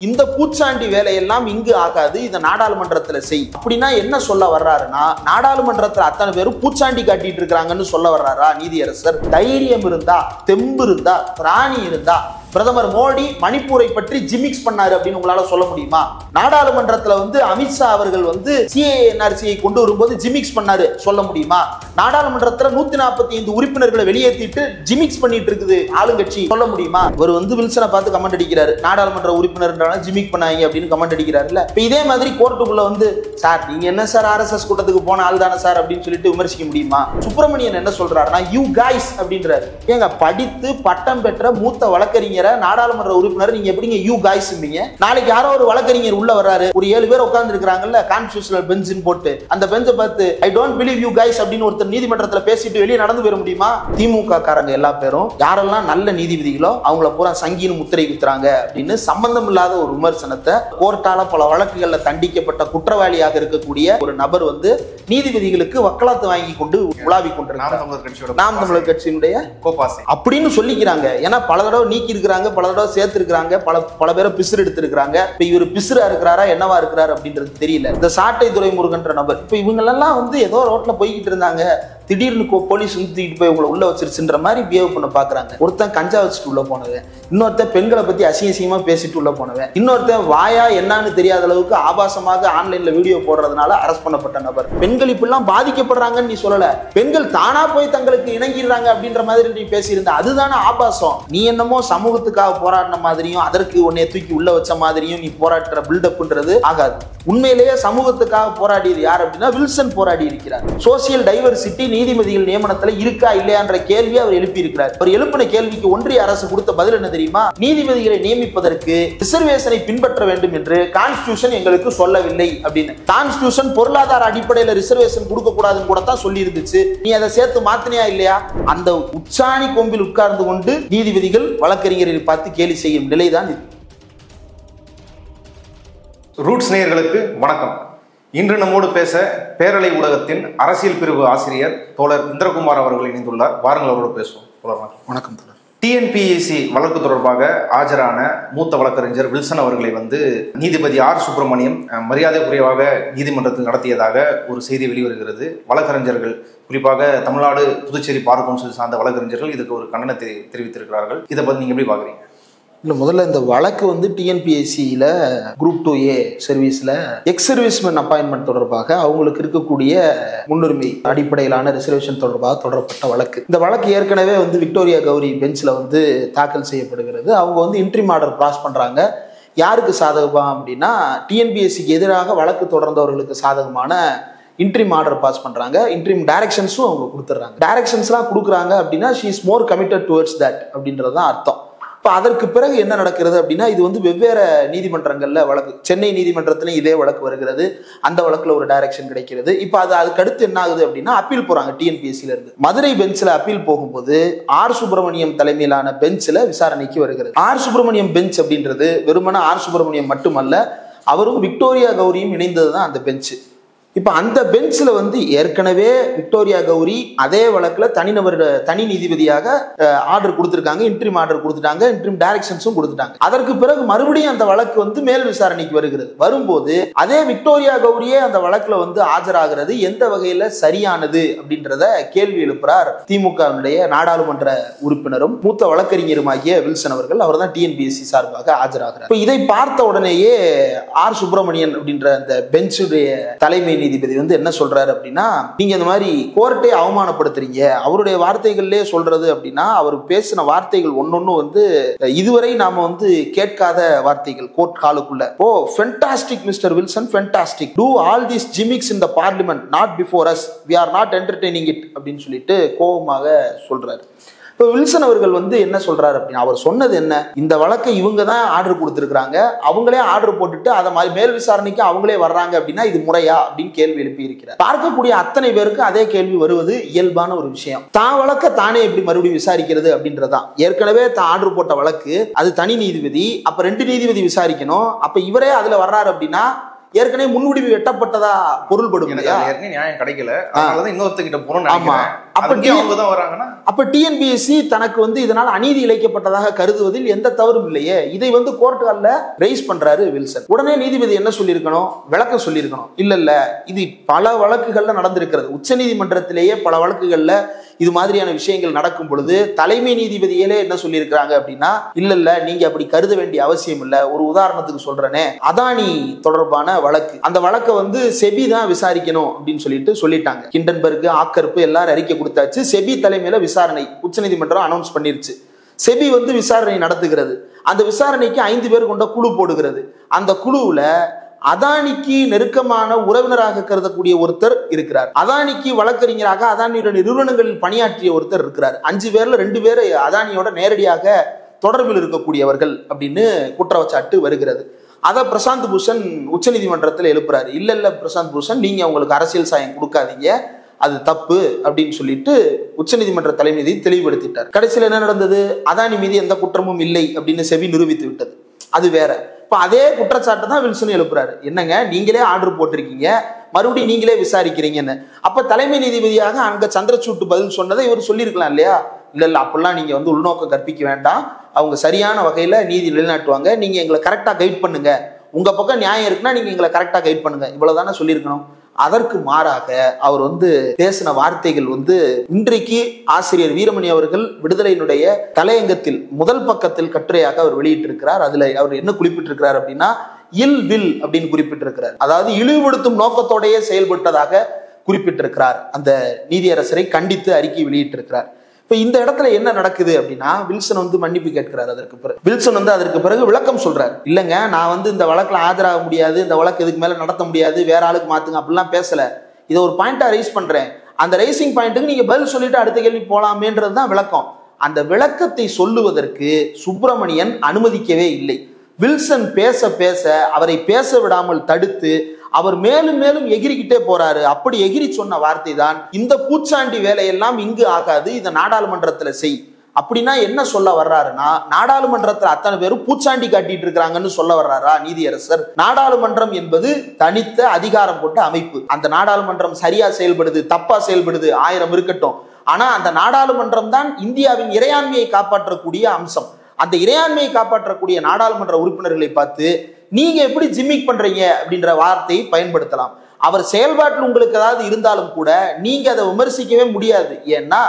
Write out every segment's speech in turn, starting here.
இந்த பூச்சாண்டி வேலையெல்லாம் இங்கு ஆகாது இதை நாடாளுமன்றத்துல செய். அப்படின்னா என்ன சொல்ல வர்றாருன்னா நாடாளுமன்றத்துல அத்தனை பேரும் பூச்சாண்டி காட்டிட்டு இருக்கிறாங்கன்னு சொல்ல வர்றாரா நீதியரசர்? தைரியம் இருந்தா தெம்பு இருந்தா பிராணி இருந்தா பிரதமர் மோடி மணிப்பூரை பற்றி ஜிமிக்ஸ் பண்ணாரு அப்படின்னு உங்களால சொல்ல முடியுமா? நாடாளுமன்றத்துல வந்து அமித்ஷா அவர்கள் வந்து சிஏஎன்ஆர்சியை கொண்டு வரும்போது ஜிமிக்ஸ் பண்ணாரு சொல்ல முடியுமா? நாடாளுமன்றத்துல நூத்தி நாற்பத்தி ஐந்து உறுப்பினர்களை வெளியேற்றிட்டு ஜிமிக்ஸ் பண்ணிட்டு இருக்குது ஆளுங்கட்சி சொல்ல முடியுமா? இவர் வந்து வில்சனை பார்த்து கமெண்ட் அடிக்கிறாரு. நாடாளுமன்ற உறுப்பினர்ன்றால ஜிமிக் பண்ணாங்க அப்படின்னு கமெண்ட் அடிக்கிறாருல்ல. இப்ப இதே மாதிரி கோர்ட்டுக்குள்ள வந்து சார் நீங்க என்ன சார் ஆர்எஸ்எஸ் கூட்டத்துக்கு போன ஆள் தானே சார்? அப்படின்னு சொல்லிட்டு விமர்சிக்க முடியுமா? சுப்பிரமணியன் என்ன சொல்றாருன்னா யூ காய்ஸ் அப்படின்றாரு. ஏங்க படித்து பட்டம் பெற்ற மூத்த வழக்கறிஞர் நாடாளுமன்ற உறுப்பினர் நீங்க எப்படிங்க யூ காய்ஸ் நாளைக்கு யாரோ ஒரு வழக்கறிஞர் உள்ள வர்றாரு. ஒரு ஏழு பேர் உட்கார்ந்து இருக்காங்கல்ல கான்ஸ்டியூஷனல் பெஞ்சின் போட்டு. அந்த பெஞ்சை பார்த்து I don't believe you guys அப்படின்னு ஒருத்தர் நீதிமன்றத்துல பேசிட்டு வெளியே நடந்து போயிட முடியுமா? திமுக காரங்க எல்லா பேரும் யாரெல்லாம் நல்ல நீதிபதிகளோ அவங்கள பூரா சங்கின்னு முத்திரை குத்துறாங்க அப்படின்னு சம்பந்தம் இல்லாத ஒரு விமர்சனத்தை கோர்ட்டால பல வழக்குகள்ல தண்டிக்கப்பட்ட குற்றவாளியாக இருக்கக்கூடிய ஒரு நபர் வந்து நீதிபதிகளுக்கு வக்காலத்து வாங்கி கொண்டு உலாவி கொண்டிருக்கிறார். நாம் தமிழர் கட்சியினுடைய கோபாசை. அப்படின்னு சொல்லிக்கிறாங்க. ஏன்னா பல தடவை நீக்கி இருக்கிறாங்க பல தடவை சேர்த்திருக்கிறாங்க பல பல பேரை பிசுறு எடுத்திருக்கிறாங்க. இப்ப இவர் பிசுறா இருக்கிறாரா என்னவா இருக்கிறாரு அப்படின்றது தெரியல. இந்த சாட்டை துறைமுருகன்ற நபர். இப்ப இவங்களெல்லாம் வந்து ஏதோ ரோட்ல போய்கிட்டு இருந்தாங்க. திடீர்னு போலீஸ் வந்து தூக்கிட்டு போய் உங்களை உள்ள வச்சிருச்சுன்ற மாதிரி பிஹேவ் பண்ண பாக்குறாங்க. ஒருத்தன் கஞ்சா வச்சுட்டு உள்ள போனவன். இன்னொருத்தன் பெண்களை பத்தி அசிங்க அசிங்கமா பேசிட்டு உள்ள போனவன். இன்னொருத்தன் வாயா என்னன்னு தெரியாத அளவுக்கு ஆபாசமாக ஆன்லைன்ல வீடியோ போடுறதுனால அரெஸ்ட் பண்ணப்பட்ட நபர். பெண்கள் இப்படிலாம் பாதிக்கப்படுறாங்கன்னு நீ சொல்லல. பெண்கள் தானா போய் தங்களுக்கு இணங்கிடுறாங்க அப்படின்ற மாதிரி நீ பேசியிருந்த அதுதானே ஆபாசம். நீ என்னமோ சமூகத்துக்காக போராடின மாதிரியும் அதற்கு உன்னைய தூக்கி உள்ள வச்ச மாதிரியும் நீ போராட்டுற பில்டப்ன்றது ஆகாது. உண்மையிலேயே சமூகத்துக்காக போராடியது யார் அப்படின்னா வில்சன் போராடி இருக்கிறார் சோசியல் டைவர்சிட்டி நீதிபதிகள் நியமனத்துல இருக்கா இல்லையான்ற கேள்வி அவர் எழுப்பியிருக்கிறார். அவர் எழுப்பின கேள்விக்கு ஒன்றிய அரசு கொடுத்த பதில் என்ன தெரியுமா? நீதிபதிகளை நியமிப்பதற்கு ரிசர்வேஷனை பின்பற்ற வேண்டும் என்று கான்ஸ்டியூஷன் எங்களுக்கு சொல்லவில்லை அப்படின்னு. கான்ஸ்டியூஷன் பொருளாதார அடிப்படையில் ரிசர்வேஷன் கொடுக்க கூடாதுன்னு கூட தான் சொல்லி இருந்துச்சு நீ அதை சேர்த்து மாத்தினியா இல்லையா? அந்த உச்சாணி கொம்பில் உட்கார்ந்து கொண்டு நீதிபதிகள் வழக்கறிஞரை பார்த்து கேலி செய்யும் நிலைதான் இது. ரூட்ஸ் நேயர்களுக்கு வணக்கம். இன்று நம்மோடு பேச பேரலை ஊடகத்தின் அரசியல் பிரிவு ஆசிரியர் தோழர் இந்திரகுமார் அவர்கள் இணைந்துள்ளார். வாருங்கள் அவரோடு பேசுவோம். தோழர் வணக்கம். தொடர் டிஎன்பிஎஸ்சி வழக்கு தொடர்பாக ஆஜரான மூத்த வழக்கறிஞர் வில்சன் அவர்களை வந்து நீதிபதி ஆர் சுப்பிரமணியம் மரியாதைக்குரியவாக நீதிமன்றத்தில் நடத்தியதாக ஒரு செய்தி வெளிவருகிறது. வழக்கறிஞர்கள் குறிப்பாக தமிழ்நாடு புதுச்சேரி பார் கவுன்சில் சார்ந்த வழக்கறிஞர்கள் இதுக்கு ஒரு கண்டனத்தை தெரிவித்திருக்கிறார்கள். இதை பத்தி நீங்க எப்படி பாக்குறீங்க? இல்லை முதல்ல இந்த வழக்கு வந்து டிஎன்பிஎஸ்சியில் குரூப் டூ ஏ சர்வீஸில் எக்ஸ் சர்வீஸ்மேன் அப்பாயின்மெண்ட் தொடர்பாக அவங்களுக்கு இருக்கக்கூடிய முன்னுரிமை அடிப்படையிலான ரிசர்வேஷன் தொடர்பாக தொடரப்பட்ட வழக்கு. இந்த வழக்கு ஏற்கனவே வந்து விக்டோரியா கௌரி பெஞ்சில் வந்து தாக்கல் செய்யப்படுகிறது. அவங்க வந்து இன்ட்ரிம் ஆர்டர் பாஸ் பண்ணுறாங்க யாருக்கு சாதகமாக அப்படின்னா டிஎன்பிஎஸ்சிக்கு எதிராக வழக்கு தொடர்ந்தவர்களுக்கு சாதகமான இன்ட்ரீம் ஆர்டர் பாஸ் பண்ணுறாங்க இன்ட்ரிம் டைரக்ஷன்ஸும் அவங்க கொடுத்துட்றாங்க. டைரக்ஷன்ஸ்லாம் கொடுக்குறாங்க அப்படின்னா she is more committed towards that அப்படின்றது தான் அர்த்தம். இப்போ அதற்கு பிறகு என்ன நடக்கிறது அப்படின்னா இது வந்து வெவ்வேறு நீதிமன்றங்களில் வழக்கு சென்னை நீதிமன்றத்திலையும் இதே வழக்கு வருகிறது. அந்த வழக்கில் ஒரு டைரக்ஷன் கிடைக்கிறது. இப்போ அது அதுக்கு அடுத்து என்ன ஆகுது அப்படின்னா அப்பீல் போகிறாங்க டிஎன்பிஎஸ்சில இருந்து. மதுரை பெஞ்சில் அப்பீல் போகும்போது ஆர் சுப்பிரமணியம் தலைமையிலான பெஞ்சில் விசாரணைக்கு வருகிறது. ஆர் சுப்பிரமணியம் பெஞ்ச் அப்படின்றது வெறுமன ஆர் சுப்பிரமணியம் மட்டுமல்ல அவரும் விக்டோரியா கௌரியும் இணைந்தது தான் அந்த பெஞ்சு இப்போ அந்த பெஞ்சில் வந்து ஏற்கனவே விக்டோரியா கௌரி அதே வழக்கில் தனிநபர் தனி நீதிபதியாக ஆர்டர் கொடுத்துருக்காங்க. இன்ட்ரீம் ஆர்டர் கொடுத்துட்டாங்க. இன்ட்ரீம் டைரக்ஷன்ஸும் கொடுத்துட்டாங்க. அதற்கு பிறகு மறுபடியும் அந்த வழக்கு வந்து மேல் விசாரணைக்கு வருகிறது. வரும்போது அதே விக்டோரியா கௌரியே அந்த வழக்குல வந்து ஆஜராகிறது. எந்த வகையில? சரியானது அப்படின்றத கேள்வி எழுப்புறார் திமுகவினுடைய நாடாளுமன்ற உறுப்பினரும் மூத்த வழக்கறிஞருமாகிய வில்சன் அவர்கள். அவர் தான் டிஎன்பிஎஸ்சி சார்பாக ஆஜராகிறார். இப்போ இதை பார்த்த உடனேயே ஆர் சுப்பிரமணியன் அப்படின்ற அந்த பெஞ்சுடைய தலைமை நீதிபதி வந்து என்ன சொல்றாரு அப்படின்னா நீங்க இந்த மாதிரி கோர்ட்டை அவமானப்படுத்துறீங்க. அவருடைய வார்த்தைகள்லயே சொல்றது அப்படின்னா அவர் பேசின வார்த்தைகள் ஒன்னொன்னு வந்து இதுவரை நாம வந்து கேட்காத வார்த்தைகள் கோர்ட் காலுக்குள்ள. ஓ fantastic mister Wilson fantastic to all these gimmicks in the parliament not before us we are not entertaining it அப்படின்னு சொல்லிட்டு கோபமாக சொல்றாரு. இப்போ வில்சன் அவர்கள் வந்து என்ன சொல்றாரு அப்படின்னு அவர் சொன்னது என்ன? இந்த வழக்கை இவங்க தான் ஆர்டர் கொடுத்துருக்காங்க அவங்களே ஆர்டர் போட்டுட்டு அதை மாதிரி மேல் விசாரணைக்கு அவங்களே வர்றாங்க அப்படின்னா இது முறையா அப்படின்னு கேள்வி எழுப்பி இருக்கிறார். பார்க்கக்கூடிய அத்தனை பேருக்கு அதே கேள்வி வருவது இயல்பான ஒரு விஷயம். தான் வழக்க தானே எப்படி மறுபடியும் விசாரிக்கிறது அப்படின்றதான். ஏற்கனவே தான் ஆர்டர் போட்ட வழக்கு அது தனி நீதிபதி அப்ப ரெண்டு நீதிபதி விசாரிக்கணும். அப்ப இவரே அதுல வர்றாரு அப்படின்னா ஏற்கனவே முன்முடிவு எட்டப்பட்டதா பொருள்படும் ஏற்கனவே நியாயம் கிடைக்கல. அதனாலதான் இன்னொருத்தங்கிட்ட போறோம்னு ஆமா. அப்ப அவங்க தான் வராங்கன்னா? அப்ப டிஎன்பிஎஸ்சி தனக்கு வந்து இதனால் அநீதி இழைக்கப்பட்டதாக கருதுவதில் எந்த தவறும் இல்லையே. இதை வந்து கோர்ட்டுகள்ல ரைஸ் பண்றாரு வில்சன். உடனே நீதிபதி என்ன சொல்லியிருக்கணும்? விளக்கம் சொல்லியிருக்கணும். இல்ல இல்ல இது பல வழக்குகள்ல நடந்திருக்கிறது. உச்சநீதிமன்றத்திலேயே பல வழக்குகள்ல இது மாதிரியான விஷயங்கள் நடக்கும் பொழுது தலைமை நீதிபதியிலே என்ன சொல்லியிருக்கிறாங்க அப்படின்னா இல்ல இல்ல நீங்க அப்படி கருத வேண்டிய அவசியம் இல்ல. ஒரு உதாரணத்துக்கு சொல்றேனே. அதானி தொடர்பான வழக்கு. அந்த வழக்கை வந்து செபி தான் விசாரிக்கணும் அப்படின்னு சொல்லிட்டு சொல்லிட்டாங்க. கிண்டன்பர்க் ஆக்கர்ப்பு எல்லாரும் அறிக்கை கொடுத்தாச்சு. செபி தலைமையில விசாரணை உச்சநீதிமன்றம் அனௌன்ஸ் பண்ணிருச்சு. செபி வந்து விசாரணை நடத்துகிறது. அந்த விசாரணைக்கு ஐந்து பேர் கொண்ட குழு போடுகிறது. அந்த குழுவுல அதானிக்கு நெருக்கமான உறவினராக கருதக்கூடிய ஒருத்தர் இருக்கிறார். அதானிக்கு வழக்கறிஞராக அதானியோட நிறுவனங்களில் பணியாற்றிய ஒருத்தர் இருக்கிறார். அஞ்சு பேர்ல ரெண்டு பேர் அதானியோட நேரடியாக தொடர்பில் இருக்கக்கூடியவர்கள் அப்படின்னு குற்றச்சாட்டு வருகிறது. அதை பிரசாந்த் பூஷன் உச்சநீதிமன்றத்தில் எழுப்புறாரு. இல்ல இல்ல பிரசாந்த் பூஷன் நீங்க உங்களுக்கு அரசியல் சாயம் கொடுக்காதீங்க. அது தப்பு அப்படின்னு சொல்லிட்டு உச்சநீதிமன்ற தலைமை நீதி தெளிவுபடுத்திட்டார். கடைசியில் என்ன நடந்தது? அதானி மீது எந்த குற்றமும் இல்லை அப்படின்னு செவி நிரூபித்து விட்டது. அது வேற. இப்போ அதே குற்றச்சாட்டு தான் வில்சன் எழுப்புறாரு. என்னங்க? நீங்களே ஆர்டர் போட்டிருக்கீங்க. மறுபடியும் நீங்களே விசாரிக்கிறீங்கன்னு. அப்ப தலைமை நீதிபதியாக அங்க சந்திரசூட்டு பதில் சொன்னதை இவர் சொல்லியிருக்கலாம் இல்லையா? இல்ல இல்ல அப்படிலாம் நீங்க வந்து உள்நோக்கம் கற்பிக்க வேண்டாம். அவங்க சரியான வகையில நீதி நிலைநாட்டுவாங்க. நீங்க எங்களை கரெக்டா கைட் பண்ணுங்க. உங்க பக்கம் நியாயம் இருக்குன்னா நீங்க எங்களை கரெக்டா கைட் பண்ணுங்க. இவ்வளவுதானே சொல்லியிருக்கணும்? அதற்கு மாறாக அவர் வந்து பேசின வார்த்தைகள் வந்து இன்றைக்கு ஆசிரியர் வீரமணி அவர்கள் விடுதலையினுடைய தலையங்கத்தில் முதல் பக்கத்தில் கட்டுரையாக அவர் வெளியிட்டிருக்கிறார். அதுல அவர் என்ன குறிப்பிட்டிருக்கிறார் அப்படின்னா இல் வில் அப்படின்னு குறிப்பிட்டிருக்கிறார். அதாவது இழிவுபடுத்தும் நோக்கத்தோடையே செயல்பட்டதாக குறிப்பிட்டிருக்கிறார். அந்த நீதியரசரை கண்டித்து அறிக்கை வெளியிட்டிருக்கிறார். இப்ப இந்த இடத்துல என்ன நடக்குது அப்படின்னா வில்சன் வந்து மன்னிப்பு கேட்கிறார் அதற்கு பிறகு. வில்சன் வந்து அதற்கு பிறகு விளக்கம் சொல்றாரு. இல்லைங்க நான் வந்து இந்த வழக்குல ஆஜராக முடியாது இந்த வழக்கு இதுக்கு மேல நடத்த முடியாது வேற ஆளுக்கு மாத்துங்க அப்படிலாம் பேசல. இதை ஒரு பாயிண்டா ரைஸ் பண்றேன். அந்த ரைசிங் பாயிண்ட்டுக்கு நீங்க பதில் சொல்லிட்டு அடுத்த கேள்வி போலாமேன்றது தான் விளக்கம். அந்த விளக்கத்தை சொல்லுவதற்கு சுப்பிரமணியன் அனுமதிக்கவே இல்லை. வில்சன் பேச பேச அவரை பேச விடாமல் தடுத்து அவர் மேலும் மேலும் எகிரிக்கிட்டே போறாரு. அப்படி எகிரி சொன்ன வார்த்தை தான் இந்த பூச்சாண்டி வேலையெல்லாம் இங்கு ஆகாது இதை நாடாளுமன்றத்துல செய். அப்படின்னா என்ன சொல்ல வர்றாருன்னா நாடாளுமன்றத்துல அத்தனை பேரும் பூச்சாண்டி காட்டிட்டு இருக்கிறாங்கன்னு சொல்ல வர்றாரா நீதியரசர்? நாடாளுமன்றம் என்பது தனித்த அதிகாரம் கொண்ட அமைப்பு. அந்த நாடாளுமன்றம் சரியா செயல்படுது தப்பா செயல்படுது ஆயிரம் இருக்கட்டும். ஆனா அந்த நாடாளுமன்றம் தான் இந்தியாவின் இறையாண்மையை காப்பாற்றக்கூடிய அம்சம். அந்த இறையாண்மையை காப்பாற்றக்கூடிய நாடாளுமன்ற உறுப்பினர்களை பார்த்து நீங்க எப்படி ஜிம்மிக் பண்றீங்க அப்படின்ற வார்த்தையை பயன்படுத்தலாம். அவர் செயல்பாட்டில் உங்களுக்கு ஏதாவது இருந்தாலும் கூட நீங்க அதை விமர்சிக்கவே முடியாது. ஏன்னா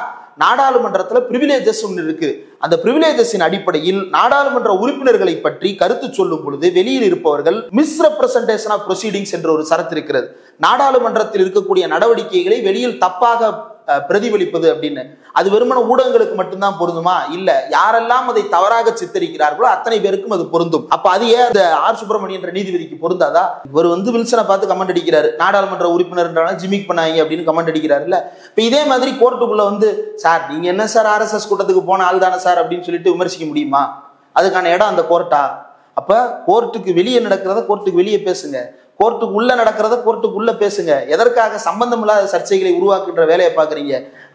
நாடாளுமன்றத்தில் பிரிவிலேஜஸ் ஒன்று இருக்கு. அந்த பிரிவிலேஜஸின் அடிப்படையில் நாடாளுமன்ற உறுப்பினர்களை பற்றி கருத்து சொல்லும் பொழுது வெளியில் இருப்பவர்கள் மிஸ் ரெப்ரசன்டேஷன் ஆஃப் ப்ரொசீடிங்ஸ் என்ற ஒரு சரத்து இருக்கிறது. நாடாளுமன்றத்தில் இருக்கக்கூடிய நடவடிக்கைகளை வெளியில் தப்பாக பிரதிபலிப்பது அப்படின்னு. அது வெறுமன ஊடகங்களுக்கு மட்டும்தான் பொருந்துமா? இல்ல யாரெல்லாம் அதை தவறாக சித்தரிக்கிறார்களோ அத்தனை பேருக்கும் அது பொருந்தும். அப்ப அது ஏன் அந்த ஆர் சுப்பிரமணியன் நீதிபதிக்கு பொருந்தாதா? இவர் வந்து வில்சனை பார்த்து கமெண்ட் அடிக்கிறாரு. நாடாளுமன்ற உறுப்பினர் ஜிமிக் பண்ணாங்க அப்படின்னு கமெண்ட் அடிக்கிறாருல்ல. இப்ப இதே மாதிரி கோர்ட்டுக்குள்ள வந்து சார் நீங்க என்ன சார் ஆர்எஸ்எஸ் கூட்டத்துக்கு போன ஆள் தானே சார்? அப்படின்னு சொல்லிட்டு விமர்சிக்க முடியுமா? அதுக்கான இடம் அந்த கோர்ட்டா? அப்ப கோர்ட்டுக்கு வெளியே நடக்கிறத கோர்ட்டுக்கு வெளியே பேசுங்க. கோர்ட்டுக்கு உள்ள நடக்கிறத கோர்ட்டுக்கு உள்ள பேசுங்க. எதற்காக சம்பந்தம் இல்லாத சர்ச்சைகளை உருவாக்குன்ற வேலையை பாக்குறீங்க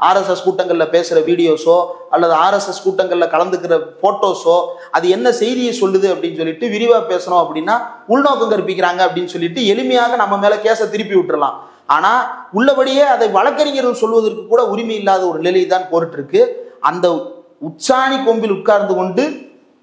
ஆர்எஸ்எஸ் கூட்டங்களில் பேசுகிற வீடியோஸோ அல்லது ஆர்எஸ்எஸ் கூட்டங்களில் கலந்துக்கிற போட்டோஸோ அது என்ன செய்தியை சொல்லுது அப்படின்னு சொல்லிட்டு விரிவாக பேசணும் அப்படின்னா உள்நோக்கம் கற்பிக்கிறாங்க அப்படின்னு சொல்லிட்டு எளிமையாக நம்ம மேலே கேஸை திருப்பி விட்டுறலாம். ஆனால் உள்ளபடியே அதை வழக்கறிஞர்கள் சொல்வதற்கு கூட உரிமை இல்லாத ஒரு நிலை தான் கோர்ட் இருக்கு. அந்த உச்சாணி கொம்பில் உட்கார்ந்து கொண்டு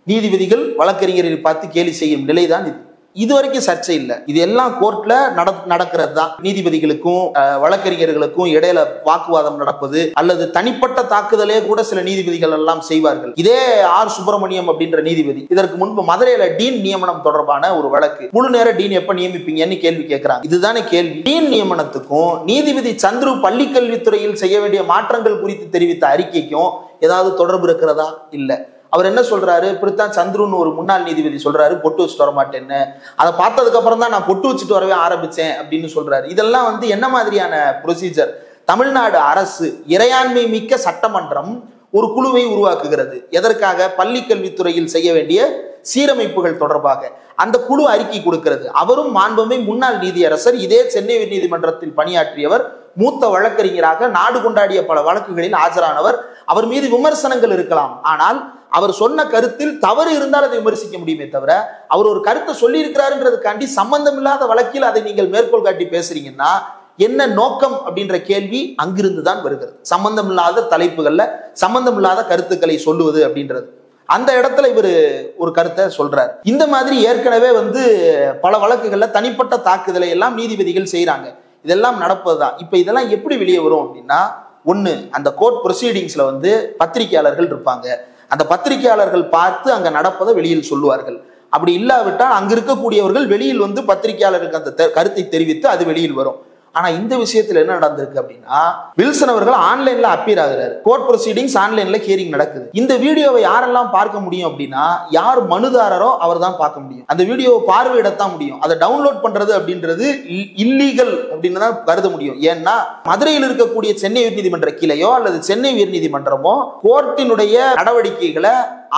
நீதிபதிகள் வழக்கறிஞரை பார்த்து கேலி செய்யும் நிலைதான் இது. இது வரைக்கும் சர்ச்சை இல்லை. இது எல்லாம் கோர்ட்ல நட நடக்கிறது தான் நீதிபதிகளுக்கும் வழக்கறிஞர்களுக்கும் இடையில வாக்குவாதம் நடப்பது அல்லது தனிப்பட்ட தாக்குதலே கூட சில நீதிபதிகள் எல்லாம் செய்வார்கள். இதே ஆர் சுப்பிரமணியம் அப்படின்ற நீதிபதி இதற்கு முன்பு மதுரையில டீன் நியமனம் தொடர்பான ஒரு வழக்கு. முழு நேர டீன் எப்ப நியமிப்பீங்கன்னு கேள்வி கேட்கிறாங்க இதுதானே கேள்வி. டீன் நியமனத்துக்கும் நீதிபதி சந்துரு பள்ளிக்கல்வித்துறையில் செய்ய வேண்டிய மாற்றங்கள் குறித்து தெரிவித்த அறிக்கைக்கும் ஏதாவது தொடர்பு இருக்கிறதா? இல்லை. அவர் என்ன சொல்றாரு? பிரித்தான் சந்துருன்னு ஒரு முன்னாள் நீதிபதி சொல்றாரு பொட்டு வச்சுட்டு வரமாட்டேன்னு அதை பார்த்ததுக்கு அப்புறம் தான் நான் பொட்டு வச்சுட்டு வரவே ஆரம்பிச்சேன் அப்படின்னு சொல்றாரு. இதெல்லாம் வந்து என்ன மாதிரியான ப்ரொசீஜர் தமிழ்நாடு அரசு இறையாண்மை மிக்க சட்டமன்றம் ஒரு குழுவை உருவாக்குகிறது. எதற்காக? பள்ளி கல்வித்துறையில் செய்ய வேண்டிய சீரமைப்புகள் தொடர்பாக. அந்த குழு அறிக்கை கொடுக்கிறது. அவரும் மாண்புமை முன்னாள் நீதியரசர் இதே சென்னை உயர்நீதிமன்றத்தில் பணியாற்றியவர் மூத்த வழக்கறிஞராக நாடு கொண்டாடிய பல வழக்குகளில் ஆஜரானவர். அவர் மீது விமர்சனங்கள் இருக்கலாம். ஆனால் அவர் சொன்ன கருத்தில் தவறு இருந்தால் அதை விமர்சிக்க முடியுமே தவிர அவர் ஒரு கருத்தை சொல்லியிருக்கிறாருன்றதுக்காண்டி சம்பந்தம் இல்லாத வழக்கில் அதை நீங்கள் மேற்கோள் காட்டி பேசுறீங்கன்னா என்ன நோக்கம் அப்படின்ற கேள்வி அங்கிருந்து தான் வருகிறது. சம்பந்தம் இல்லாத தலைப்புகள்ல சம்பந்தம் இல்லாத கருத்துக்களை சொல்லுவது அப்படின்றது. அந்த இடத்துல இவர் ஒரு கருத்தை சொல்றாரு. இந்த மாதிரி ஏற்கனவே வந்து பல வழக்குகள்ல தனிப்பட்ட தாக்குதலை எல்லாம் நீதிபதிகள் செய்யறாங்க இதெல்லாம் நடப்பதுதான். இப்ப இதெல்லாம் எப்படி வெளியே வரும் அப்படின்னா ஒன்று அந்த கோர்ட் ப்ரொசீடிங்ஸில் வந்து பத்திரிகையாளர்கள் இருப்பாங்க. அந்த பத்திரிகையாளர்கள் பார்த்து அங்க நடப்பதை வெளியில் சொல்லுவார்கள். அப்படி இல்லாவிட்டால் அங்க இருக்கக்கூடியவர்கள் வெளியில் வந்து பத்திரிகையாளருக்கு அந்த கருத்தை தெரிவித்து அது வெளியில் வரும். ஆனா இந்த விஷயத்துல என்ன நடந்திருக்கு அப்படின்னா வில்சன் அவர்கள் ஆன்லைன்ல அப்பியர் ஆகுறாரு. கோர்ட் ப்ரொசீடிங்ஸ் ஆன்லைன்ல ஹியரிங் நடக்குது. இந்த வீடியோவை யாரெல்லாம் பார்க்க முடியும் அப்படின்னா யார் மனுதாரரோ அவர் தான் பார்க்க முடியும். அந்த வீடியோவை பார்வையிடத்தான் முடியும். அதை டவுன்லோட் பண்றது அப்படின்றது இல்லீகல் அப்படின்னு தான் கருத முடியும். ஏன்னா மதுரையில் இருக்கக்கூடிய சென்னை உயர்நீதிமன்ற கிளையோ அல்லது சென்னை உயர்நீதிமன்றமோ கோர்ட்டினுடைய நடவடிக்கைகளை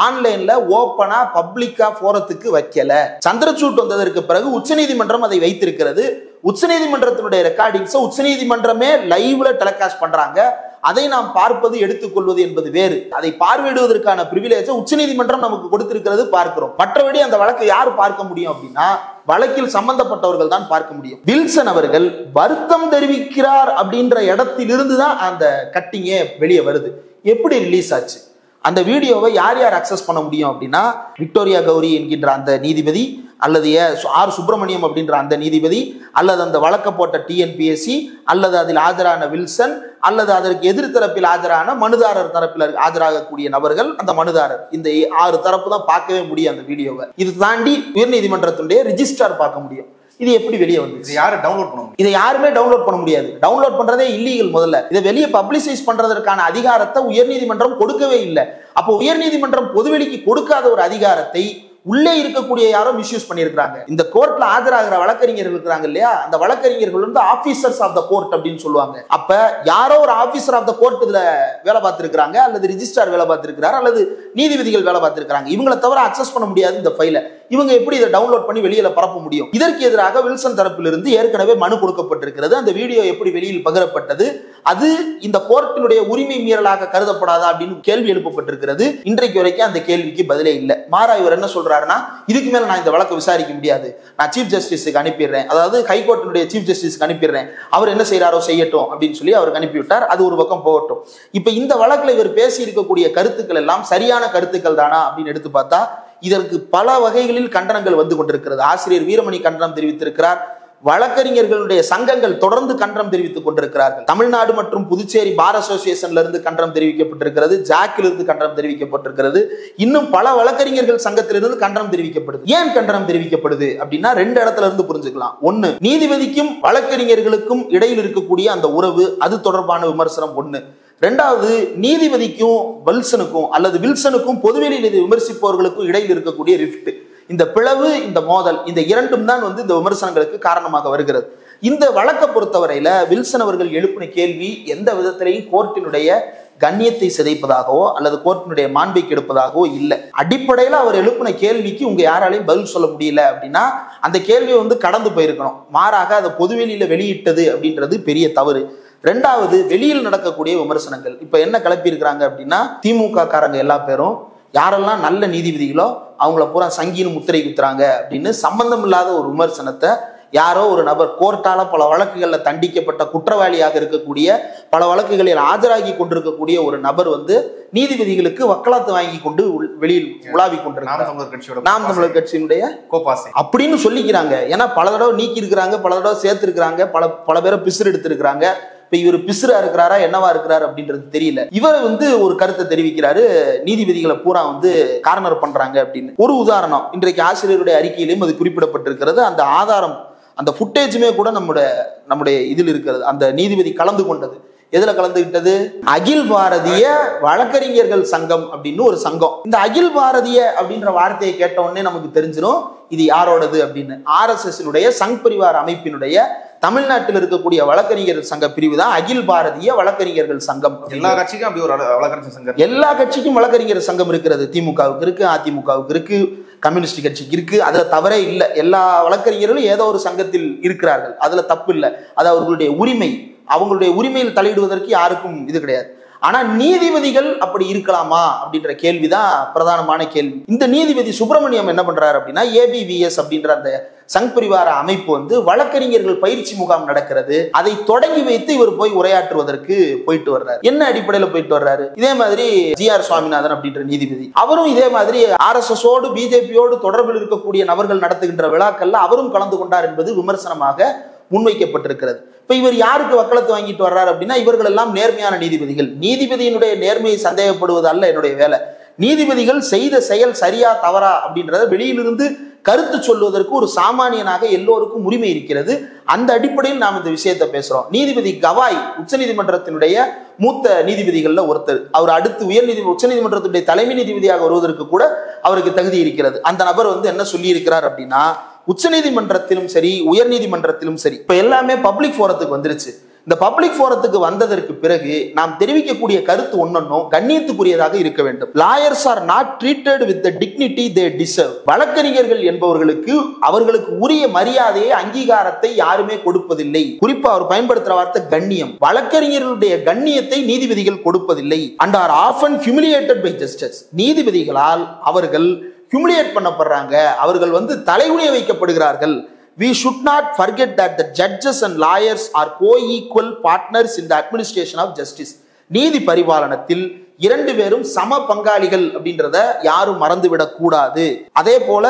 ஆன்லைன்ல ஓப்பனா பப்ளிக்கா போறதுக்கு வைக்கல. சந்திரசூட் வந்ததற்கு பிறகு உச்சநீதிமன்றம் அதை வைத்திருக்கிறது. உச்சநீதிமன்றத்தினுடைய ரெக்கார்டிங்ஸை உச்சநீதிமன்றமே லைவ்ல டெலிகாஸ்ட் பண்றாங்க. அதை நாம் பார்ப்பது எடுத்துக்கொள்வது என்பது வேறு. அதை பார்வையிடுவதற்கான பிரிவிலேஜை உச்சநீதிமன்றம் நமக்கு கொடுத்திருக்கிறது பார்க்கிறோம். மற்றபடி அந்த வழக்கை யார் பார்க்க முடியும் அப்படின்னா வழக்கில் சம்பந்தப்பட்டவர்கள் தான் பார்க்க முடியும். வில்சன் அவர்கள் வருத்தம் தெரிவிக்கிறார் அப்படின்ற இடத்திலிருந்து தான் அந்த கட்டிங்கே வெளியே வருது. எப்படி ரிலீஸ் ஆச்சு? அந்த வீடியோவை யார் யார் அக்சஸ் பண்ண முடியும் அப்படின்னா விக்டோரியா கௌரி என்கின்ற அந்த நீதிபதி அல்லது ஏ ஆர் சுப்பிரமணியம் அப்படின்ற அந்த நீதிபதி அல்லது அந்த வழக்க போட்ட டிஎன்பிஎஸ்சி அல்லது அதில் ஆஜரான வில்சன் அல்லது அதற்கு எதிர்த்தரப்பில் ஆஜரான மனுதாரர் தரப்பில் ஆஜராகக்கூடிய நபர்கள் அந்த மனுதாரர். இந்த ஆறு தரப்பு தான் பார்க்கவே முடியும் அந்த வீடியோவை. இது தாண்டி உயர்நீதிமன்றத்தினுடைய ரிஜிஸ்டார் பார்க்க முடியும். இது எப்படி வெளியே வந்துச்சு? இது யாரு டவுன்லோட் பண்ண முடியும் இதை யாருமே டவுன்லோட் பண்ண முடியாது. டவுன்லோட் பண்றதே இல்லீகல் முதல்ல. இதை வெளியே பப்ளிசைஸ் பண்றதற்கான அதிகாரத்தை உயர்நீதிமன்றம் கொடுக்கவே இல்லை. அப்போ உயர்நீதிமன்றம் பொதுவெளிக்கு கொடுக்காத ஒரு அதிகாரத்தை உள்ளே இருக்கக்கூடிய யாரோ மிஸ்யூஸ் பண்ணியிருக்காங்க இந்த கோர்ட்ல ஆஜராகிற வழக்கறிஞர்கள் இருக்கிறாங்க இல்லையா? அந்த வழக்கறிஞர்கள் வந்து ஆபீசர்ஸ் ஆஃப் த கோர்ட் அப்படின்னு சொல்லுவாங்க. அப்ப யாரோ ஒரு ஆபீசர் ஆஃப் த கோர்ட் இதுல வேலை பார்த்திருக்கிறாங்க அல்லது ரிஜிஸ்ட்ரார் வேலை பார்த்திருக்கிறார் அல்லது நீதிபதிகள் வேலை பார்த்திருக்கிறாங்க. இவங்களை தவிர அக்சஸ் பண்ண முடியாது இந்த ஃபைலை இவங்க எப்படி இதை டவுன்லோட் பண்ணி வெளியில பரப்ப முடியும்? இதற்கு எதிராக வில்சன் தரப்பிலிருந்து ஏற்கனவே மனு கொடுக்கப்பட்டிருக்கிறது. அந்த வீடியோ எப்படி வெளியில் பகிரப்பட்டது? அது இந்த கோர்ட்டினுடைய உரிமை மீறலாக கருதப்படாதா அப்படின்னு கேள்வி எழுப்பப்பட்டிருக்கிறது. இன்றைக்கு வரைக்கும் அந்த கேள்விக்கு பதிலே இல்லை. மாறா இவர் என்ன சொல்றாருன்னா இதுக்கு மேல நான் இந்த வழக்கை விசாரிக்க முடியாது. நான் சீஃப் ஜஸ்டிஸுக்கு அனுப்பிடுறேன். அதாவது ஹைகோர்ட்டினுடைய சீஃப் ஜஸ்டிஸ்க்கு அனுப்பிடுறேன். அவர் என்ன செய்யறாரோ செய்யட்டும் அப்படின்னு சொல்லி அவருக்கு அனுப்பிவிட்டார். அது ஒரு பக்கம் போகட்டும். இப்ப இந்த வழக்குல இவர் பேசி இருக்கக்கூடிய கருத்துக்கள் எல்லாம் சரியான கருத்துக்கள் தானா அப்படின்னு எடுத்து பார்த்தா இதற்கு பல வகைகளில் கண்டனங்கள் வந்து கொண்டிருக்கிறது. ஆசிரியர் வீரமணி கண்டனம் தெரிவித்திருக்கிறார். வழக்கறிஞர்களுடைய சங்கங்கள் தொடர்ந்து கண்டனம் தெரிவித்துக் கொண்டிருக்கிறார்கள். தமிழ்நாடு மற்றும் புதுச்சேரி பார் அசோசியேஷன்ல இருந்து கண்டனம் தெரிவிக்கப்பட்டிருக்கிறது. ஜாக்கில் இருந்து கண்டனம் தெரிவிக்கப்பட்டிருக்கிறது. இன்னும் பல வழக்கறிஞர்கள் சங்கத்திலிருந்து கண்டனம் தெரிவிக்கப்படுது. ஏன் கண்டனம் தெரிவிக்கப்படுது அப்படின்னா ரெண்டு இடத்துல இருந்து புரிஞ்சுக்கலாம். ஒண்ணு நீதிபதிக்கும் வழக்கறிஞர்களுக்கும் இடையில் இருக்கக்கூடிய அந்த உறவு அது தொடர்பான விமர்சனம். ஒண்ணு ரெண்டாவது நீதிபதிக்கும் வில்சனுக்கும் அல்லது வில்சனுக்கும் பொதுவெளியில் இதை விமர்சிப்பவர்களுக்கும் இடையில் இருக்கக்கூடிய ரிஃப்ட் இந்த பிளவு இந்த மோதல் இந்த இரண்டும் தான் வந்து இந்த விமர்சனங்களுக்கு காரணமாக வருகிறது. இந்த வழக்கை பொறுத்தவரையில வில்சன் அவர்கள் எழுப்பின கேள்வி எந்த விதத்திலையும் கோர்ட்டினுடைய கண்ணியத்தை சிதைப்பதாகவோ அல்லது கோர்ட்டினுடைய மாண்பை கெடுப்பதாகவோ இல்லை. அடிப்படையில் அவர் எழுப்பின கேள்விக்கு உங்க யாராலையும் பதில் சொல்ல முடியல அப்படின்னா அந்த கேள்வியை வந்து கடந்து போயிருக்கணும். மாறாக அதை பொதுவெளியில வெளியிட்டது அப்படின்றது பெரிய தவறு. ரெண்டாவது வெளியில் நடக்கக்கூடிய விமர்சனங்கள். இப்ப என்ன கிளப்பி இருக்கிறாங்க அப்படின்னா திமுக காரங்க எல்லா பேரும் யாரெல்லாம் நல்ல நீதிபதிகளோ அவங்கள பூரா சங்கின்னு முத்திரை குத்துறாங்க அப்படின்னு சம்பந்தம் இல்லாத ஒரு விமர்சனத்தை யாரோ ஒரு நபர் கோர்ட்டால பல வழக்குகளில் தண்டிக்கப்பட்ட குற்றவாளியாக இருக்கக்கூடிய பல வழக்குகளில் ஆஜராகி கொண்டிருக்கக்கூடிய ஒரு நபர் வந்து நீதிபதிகளுக்கு வக்காலத்து வாங்கி கொண்டு வெளியில் உலாவி கொண்டிருக்கிறார். நாம் தமிழர் கட்சியினுடைய கோபாசை அப்படின்னு சொல்லிக்கிறாங்க. ஏன்னா பல தடவை நீக்கி இருக்கிறாங்க பல தடவை சேர்த்திருக்கிறாங்க பல பல பேரை பிசுறு எடுத்திருக்கிறாங்க. இப்ப இவர் பிசுரா இருக்கிறாரா என்னவா இருக்கிறாரு அப்படின்றது தெரியல. இவர் வந்து ஒரு கருத்தை தெரிவிக்கிறாரு. நீதிபதிகளை பூரா வந்து கார்னர் பண்றாங்க அப்படின்னு. ஒரு உதாரணம் இன்றைக்கு ஆசிரியருடைய அறிக்கையிலும் அது குறிப்பிடப்பட்டிருக்கிறது. அந்த ஆதாரம் அந்த ஃபுட்டேஜுமே கூட நம்முடைய நம்முடைய இதில் இருக்கிறது. அந்த நீதிபதி கலந்து கொண்டது. எதுல கலந்துகிட்டது? அகில் பாரதிய வழக்கறிஞர்கள் சங்கம் அப்படின்னு ஒரு சங்கம். இந்த அகில் பாரதிய அப்படின்ற வார்த்தையை கேட்ட உடனே நமக்கு தெரிஞ்சிடும் இது யாரோடது அப்படின்னு. ஆர்எஸ்எஸ் சங் பரிவார் அமைப்பினுடைய தமிழ்நாட்டில் இருக்கக்கூடிய வழக்கறிஞர்கள் சங்க பிரிவு தான் அகில் பாரதிய வழக்கறிஞர்கள் சங்கம் எல்லா கட்சிக்கும் அப்படி ஒரு வழக்கறிஞர் சங்கம் எல்லா கட்சிக்கும் வழக்கறிஞர் சங்கம் இருக்கிறது. திமுகவுக்கு இருக்கு அதிமுகவுக்கு இருக்கு கம்யூனிஸ்ட் கட்சிக்கு இருக்கு. அதுல தவறே இல்லை. எல்லா வழக்கறிஞர்களும் ஏதோ ஒரு சங்கத்தில் இருக்கிறார்கள். அதுல தப்பு இல்லை. அது அவர்களுடைய உரிமை. அவங்களுடைய உரிமையில் தலையிடுவதற்கு யாருக்கும் இது கிடையாது. ஆனா நீதிபதிகள் அப்படி இருக்கலாமா அப்படின்ற கேள்விதான் பிரதானமான கேள்வி. இந்த நீதிபதி சுப்பிரமணியம் என்ன பண்றாரு அப்படின்னா ஏபிவிஎஸ் அப்படின்ற அந்த சங் பரிவார அமைப்பு வந்து வழக்கறிஞர்கள் பயிற்சி முகாம் நடக்கிறது. அதை தொடங்கி வைத்து இவர் போய் உரையாற்றுவதற்கு போயிட்டு வர்றாரு. என்ன அடிப்படையில போயிட்டு வர்றாரு? இதே மாதிரி ஜி ஆர் சுவாமிநாதன் அப்படின்ற நீதிபதி. அவரும் இதே மாதிரி ஆர் எஸ் எஸ் ஓடு பிஜேபியோடு தொடர்பில் இருக்கக்கூடிய நபர்கள் நடத்துகின்ற விழாக்கள்ல அவரும் கலந்து கொண்டார் என்பது விமர்சனமாக முன்வைக்கப்பட்டிருக்கிறது. இப்போ இவர் யாருக்கு வக்கலத்து வாங்கிட்டு வர்றாரு அப்படின்னா இவர்கள் எல்லாம் நேர்மையான நீதிபதிகள். நீதிபதியினுடைய நேர்மையை சந்தேகப்படுவது அல்ல என்னுடைய வேலை. நீதிபதிகள் செய்த செயல் சரியா தவறா அப்படின்றத வெளியிலிருந்து கருத்து சொல்வதற்கு ஒரு சாமானியனாக எல்லோருக்கும் உரிமை இருக்கிறது. அந்த அடிப்படையில் நாம் இந்த விஷயத்தை பேசுறோம். நீதிபதி கவாய் உச்சநீதிமன்றத்தினுடைய மூத்த நீதிபதிகள்ல ஒருத்தர். அவர் அடுத்து உயர் நீதி உச்சநீதிமன்றத்தினுடைய தலைமை நீதிபதியாக வருவதற்கு கூட அவருக்கு தகுதி இருக்கிறது. அந்த நபர் வந்து என்ன சொல்லியிருக்கிறார் அப்படின்னா உச்சநீதிமன்றத்திலும் சரி உயர் நீதிமன்றத்திலும் சரி இப்போ எல்லாமே பப்ளிக் ஃபோரத்துக்கு வந்துருச்சு. இந்த பப்ளிக் ஃபோரத்துக்கு வந்ததற்கு பிறகு நாம் தெரிவிக்கக்கூடிய கருத்து ஒன்னொன்னும் கண்ணியத்துக்குரியதாக இருக்க வேண்டும். Lawyers are not treated with dignity they deserve வழக்கறிஞர்கள் என்பவர்களுக்கு அவர்களுக்கு உரிய மரியாதையை அங்கீகாரத்தை யாருமே கொடுப்பதில்லை. குறிப்பா அவர் பயன்படுத்துற வார்த்தை கண்ணியம். வழக்கறிஞர்களுடைய கண்ணியத்தை நீதிபதிகள் கொடுப்பதில்லை. And are often humiliated by justice நீதிபதிகளால் அவர்கள் ஹியூமிலியேட் பண்ணப்படுறாங்க. அவர்கள் வந்து தலைகுனிய வைக்கப்படுகிறார்கள். We should not forget that the judges and lawyers are coequal partners in the administration of justice நீதி பரிபாலனத்தில் இரண்டு பேரும் சம பங்காளிகள் அப்படின்றத யாரும் மறந்துவிடக் கூடாது. அதே போல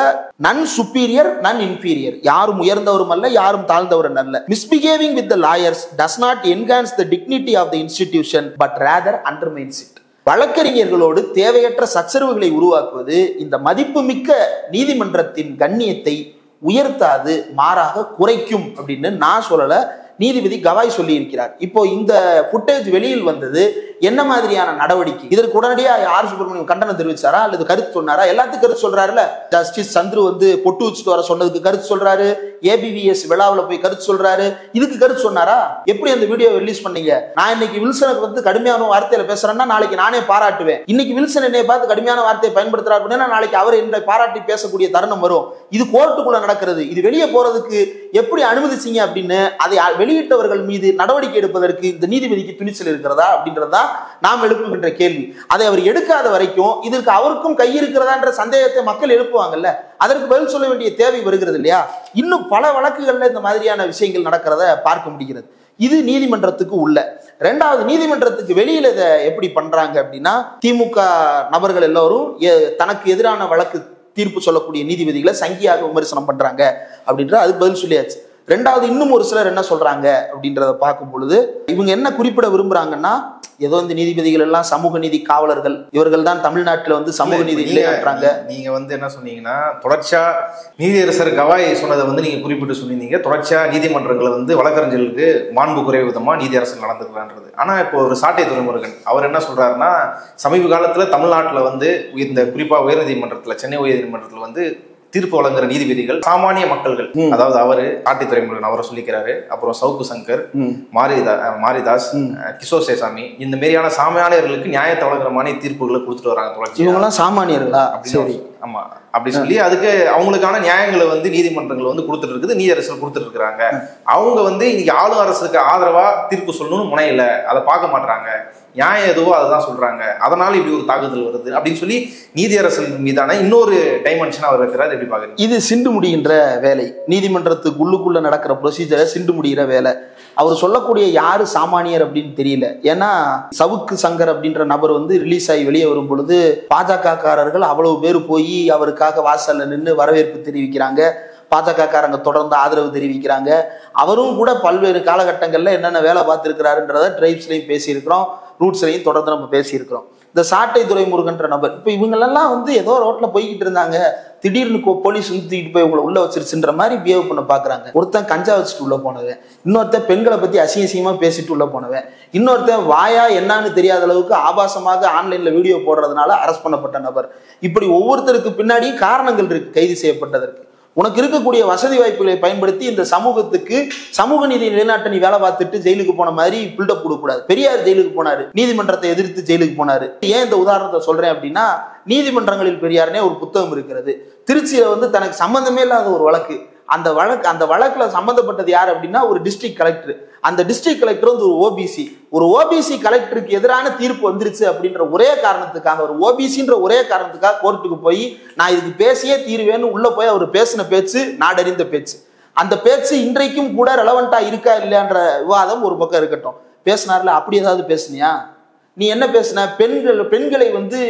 நன் சுப்பீரியர் நன் இன்பீரியர் யாரும் உயர்ந்தவரும் அல்ல யாரும் தாழ்ந்தவரும் அல்ல. Misbehaving with the lawyers does not enhance the dignity of the institution but rather undermines it வழக்கறிஞர்களோடு தேவையற்ற சச்சரவுகளை உருவாக்குவது இந்த மதிப்புமிக்க நீதிமன்றத்தின் கண்ணியத்தை உயர்த்தாது மாறாக குறைக்கும் அப்படின்னு நான் சொல்லலை. நீதிபதி கவாய் சொல்லி இருக்கிறார் இப்போ இந்த ஃபுட்டேஜ் வெளியில் வந்தது என்ன மாதிரியான நடவடிக்கை? இதற்கு உடனடியாக ஆர். சுப்பிரமணியம் கண்டனம் தெரிவிச்சாரா? அல்லது கருத்து சொன்னாரா? எல்லாத்துக்கும் கருத்து சொல்றாருல ஜஸ்டிஸ் சந்துரு வந்து பொட்டு வச்சுட்டு வர சொன்னதுக்கு கருத்து சொல்றாரு. ஏபிவிஎஸ் விழாவில் போய் கருத்து சொல்றாரு. இதுக்கு கருத்து சொன்னாரா? எப்படி அந்த வீடியோ ரிலீஸ் பண்ணீங்க? நான் இன்னைக்கு வில்சனுக்கு வந்து கடுமையான வார்த்தையில பேசுறேன்னா நாளைக்கு நானே பாராட்டுவேன். இன்னைக்கு வில்சன் என்னை பார்த்து கடுமையான வார்த்தையை பயன்படுத்துறாரு அப்படின்னா நாளைக்கு அவர் என்னை பாராட்டி பேசக்கூடிய தருணம் வரும். இது கோர்ட்டுக்குள்ள நடக்கிறது. இது வெளியே போறதுக்கு எப்படி அனுமதிச்சிங்க அப்படின்னு அதை வெளியிட்டவர்கள் மீது நடவடிக்கை எடுப்பதற்கு இந்த நீதிபதிக்கு துணிச்சல் இருக்கிறதா அப்படின்றதா நாம் எழுப்புகின்ற கேள்வி. அதை அவர் எடுக்காத வரைக்கும் இதற்கு அவருக்கும் கை இருக்கிறதான்ற சந்தேகத்தை மக்கள் எழுப்புவாங்கல்ல. அதற்கு பதில் சொல்ல வேண்டிய தேவை வருகிறது இல்லையா? இன்னும் பல வழக்குகள்ல இந்த மாதிரியான விஷயங்கள் நடக்கிறத பார்க்க முடிகிறது. இது நீதிமன்றத்துக்கு உள்ள. ரெண்டாவது நீதிமன்றத்துக்கு வெளியில இதை எப்படி பண்றாங்க அப்படின்னா திமுக நபர்கள் எல்லோரும் எ- தனக்கு எதிரான வழக்கு தீர்ப்பு சொல்லக்கூடிய நீதிபதிகளை சங்கியாக விமர்சனம் பண்றாங்க அப்படின்ற அது பதில் சொல்லியாச்சு. ரெண்டாவது இன்னும் ஒரு சிலர் என்ன சொல்றாங்க அப்படின்றத பார்க்கும் பொழுது இவங்க என்ன குறிப்பிட விரும்புறாங்கன்னா ஏதோ இந்த நீதிபதிகள் எல்லாம் சமூக நீதி காவலர்கள் இவர்கள் தான் தமிழ்நாட்டுல வந்து சமூக நீதி இல்லைன்றாங்க நீங்க வந்து என்ன சொன்னீங்கன்னா தொடர்ச்சியா நீதியரசர் கவாய் சொன்னதை வந்து நீங்க குறிப்பிட்டு சொல்லியிருந்தீங்க தொடர்ச்சியா நீதிமன்றங்களை வந்து வழக்கறிஞர்களுக்கு மாண்பு குறைவு விதமா நீதியரசர் நடந்துக்கிறான்றது ஆனா இப்போ ஒரு சாட்டை துறைமுருகன் அவர் என்ன சொல்றாருன்னா சமீப காலத்துல தமிழ்நாட்டுல வந்து இந்த குறிப்பா உயர்நீதிமன்றத்துல சென்னை உயர்நீதிமன்றத்துல வந்து தீர்ப்பு வழங்குற நீதிபதிகள் சாமானிய மக்கள்கள். அதாவது அவரு சாட்டை துறைமுருகன் அவரை சொல்லிக்கிறாரு அப்புறம் சவுக்கு சங்கர். மாரிதா மாரிதாஸ். கிஷோர் சேசாமி இந்த மாதிரியான சாமானியர்களுக்கு நியாயத்தை வழங்குற மாதிரி தீர்ப்புகளை கொடுத்துட்டு வராங்க தொடர்ச்சியா இவங்கெல்லாம் சாமானியர்களா அப்படின்னு ஆமாம் ஆமா. அப்படி சொல்லி அதுக்கு அவங்களுக்கான நியாயங்களை வந்து நீதிமன்றங்கள் வந்து கொடுத்துட்டு இருக்குது நீதி அரசு கொடுத்துட்டு இருக்கிறாங்க. அவங்க வந்து இன்னைக்கு ஆளும் அரசுக்கு ஆதரவா தீர்ப்பு சொல்லணும்னு முனையில. அதை பார்க்க மாட்டாங்க நியாயம் எதுவோ அதுதான் சொல்றாங்க. அதனால இப்படி ஒரு தாக்குதல் வருது அப்படின்னு சொல்லி நீதி மீதான இன்னொரு டைமென்ஷன் அவர் வைக்கிறார் எப்படி பாக்குறது இது சிண்டு முடிகின்ற வேலை. நீதிமன்றத்துக்கு உள்ளுக்குள்ள நடக்கிற ப்ரொசீஜரை சிண்டு முடிகிற வேலை. அவர் சொல்லக்கூடிய யாரு சாமானியர் அப்படின்னு தெரியல. ஏன்னா சவுக்கு சங்கர் அப்படின்ற நபர் வந்து ரிலீஸ் ஆகி வெளியே வரும் பொழுது பாஜக காரர்கள் அவ்வளவு பேர் போய் அவருக்காக வாசல்ல நின்று வரவேற்பு தெரிவிக்கிறாங்க. பாஜகக்காரங்க தொடர்ந்து ஆதரவு தெரிவிக்கிறாங்க. அவரும் கூட பல்வேறு காலகட்டங்களில் என்னென்ன வேலை பார்த்துருக்கிறாருன்றத ட்ரைப்ஸ்லையும் பேசியிருக்கிறோம். ரூட்ஸ்லையும் தொடர்ந்து நம்ம பேசியிருக்கிறோம். இந்த சாட்டை துரைமுருகன்ற நபர் இப்போ இவங்களெல்லாம் வந்து ஏதோ ரோட்டில் போய்கிட்டு இருந்தாங்க. திடீர்னு போலீஸ் வந்து தூக்கிட்டு போய் உங்களை உள்ள வச்சிருச்சுன்ற மாதிரி பிஹேவ் பண்ண பாக்குறாங்க. ஒருத்தன் கஞ்சா வச்சுட்டு உள்ள போனவன் இன்னொருத்தன் பெண்களை பத்தி அசிங்க பேசிட்டு உள்ள போனவன் இன்னொருத்தன் வாயா என்னன்னு தெரியாத அளவுக்கு ஆபாசமாக ஆன்லைன்ல வீடியோ போடுறதுனால அரெஸ்ட் பண்ணப்பட்ட நபர். இப்படி ஒவ்வொருத்தருக்கு பின்னாடியும் காரணங்கள் இருக்கு கைது செய்யப்பட்டதற்கு. உனக்கு இருக்கக்கூடிய வசதி வாய்ப்புகளை பயன்படுத்தி இந்த சமூகத்துக்கு சமூக நீதி நிலைநாட்ட நீ வேலை பார்த்துட்டு ஜெயிலுக்கு போன மாதிரி பில்டப் கொடுக்கக்கூடாது. பெரியார் ஜெயிலுக்கு போனாரு. நீதிமன்றத்தை எதிர்த்து ஜெயிலுக்கு போனாரு. ஏன் இந்த உதாரணத்தை சொல்றேன் அப்படின்னா நீதிமன்றங்களில் பெரியார்னே ஒரு புத்தகம் இருக்கிறது. திருச்சியில வந்து தனக்கு சம்பந்தமே இல்லாத ஒரு வழக்கு. அந்த வழக்கு அந்த வழக்குல சம்பந்தப்பட்டது யார் அப்படின்னா ஒரு டிஸ்ட்ரிக்ட் கலெக்டர் அந்த டிஸ்ட்ரிக்ட் கலெக்டர் வந்து ஒரு ஓபிசி ஒரு ஓபிசி கலெக்டருக்கு எதிரான தீர்ப்பு வந்துருச்சு அப்படின்ற ஒரே காரணத்துக்காக ஒரு ஓபிசின்ற ஒரே காரணத்துக்காக கோர்ட்டுக்கு போய் நான் இதுக்கு பேசியே தீர்வேன்னு உள்ள போய் அவர் பேசின பேச்சு நாடறிந்த பேச்சு. அந்த பேச்சு இன்றைக்கும் கூட ரெலவெண்டா இருக்கா இல்லையான்ற விவாதம் ஒரு பக்கம் இருக்கட்டும். பேசினார்ல அப்படி ஏதாவது பேசுனியா? நீ என்ன பேசுன? பெண்கள் பெண்களை வந்து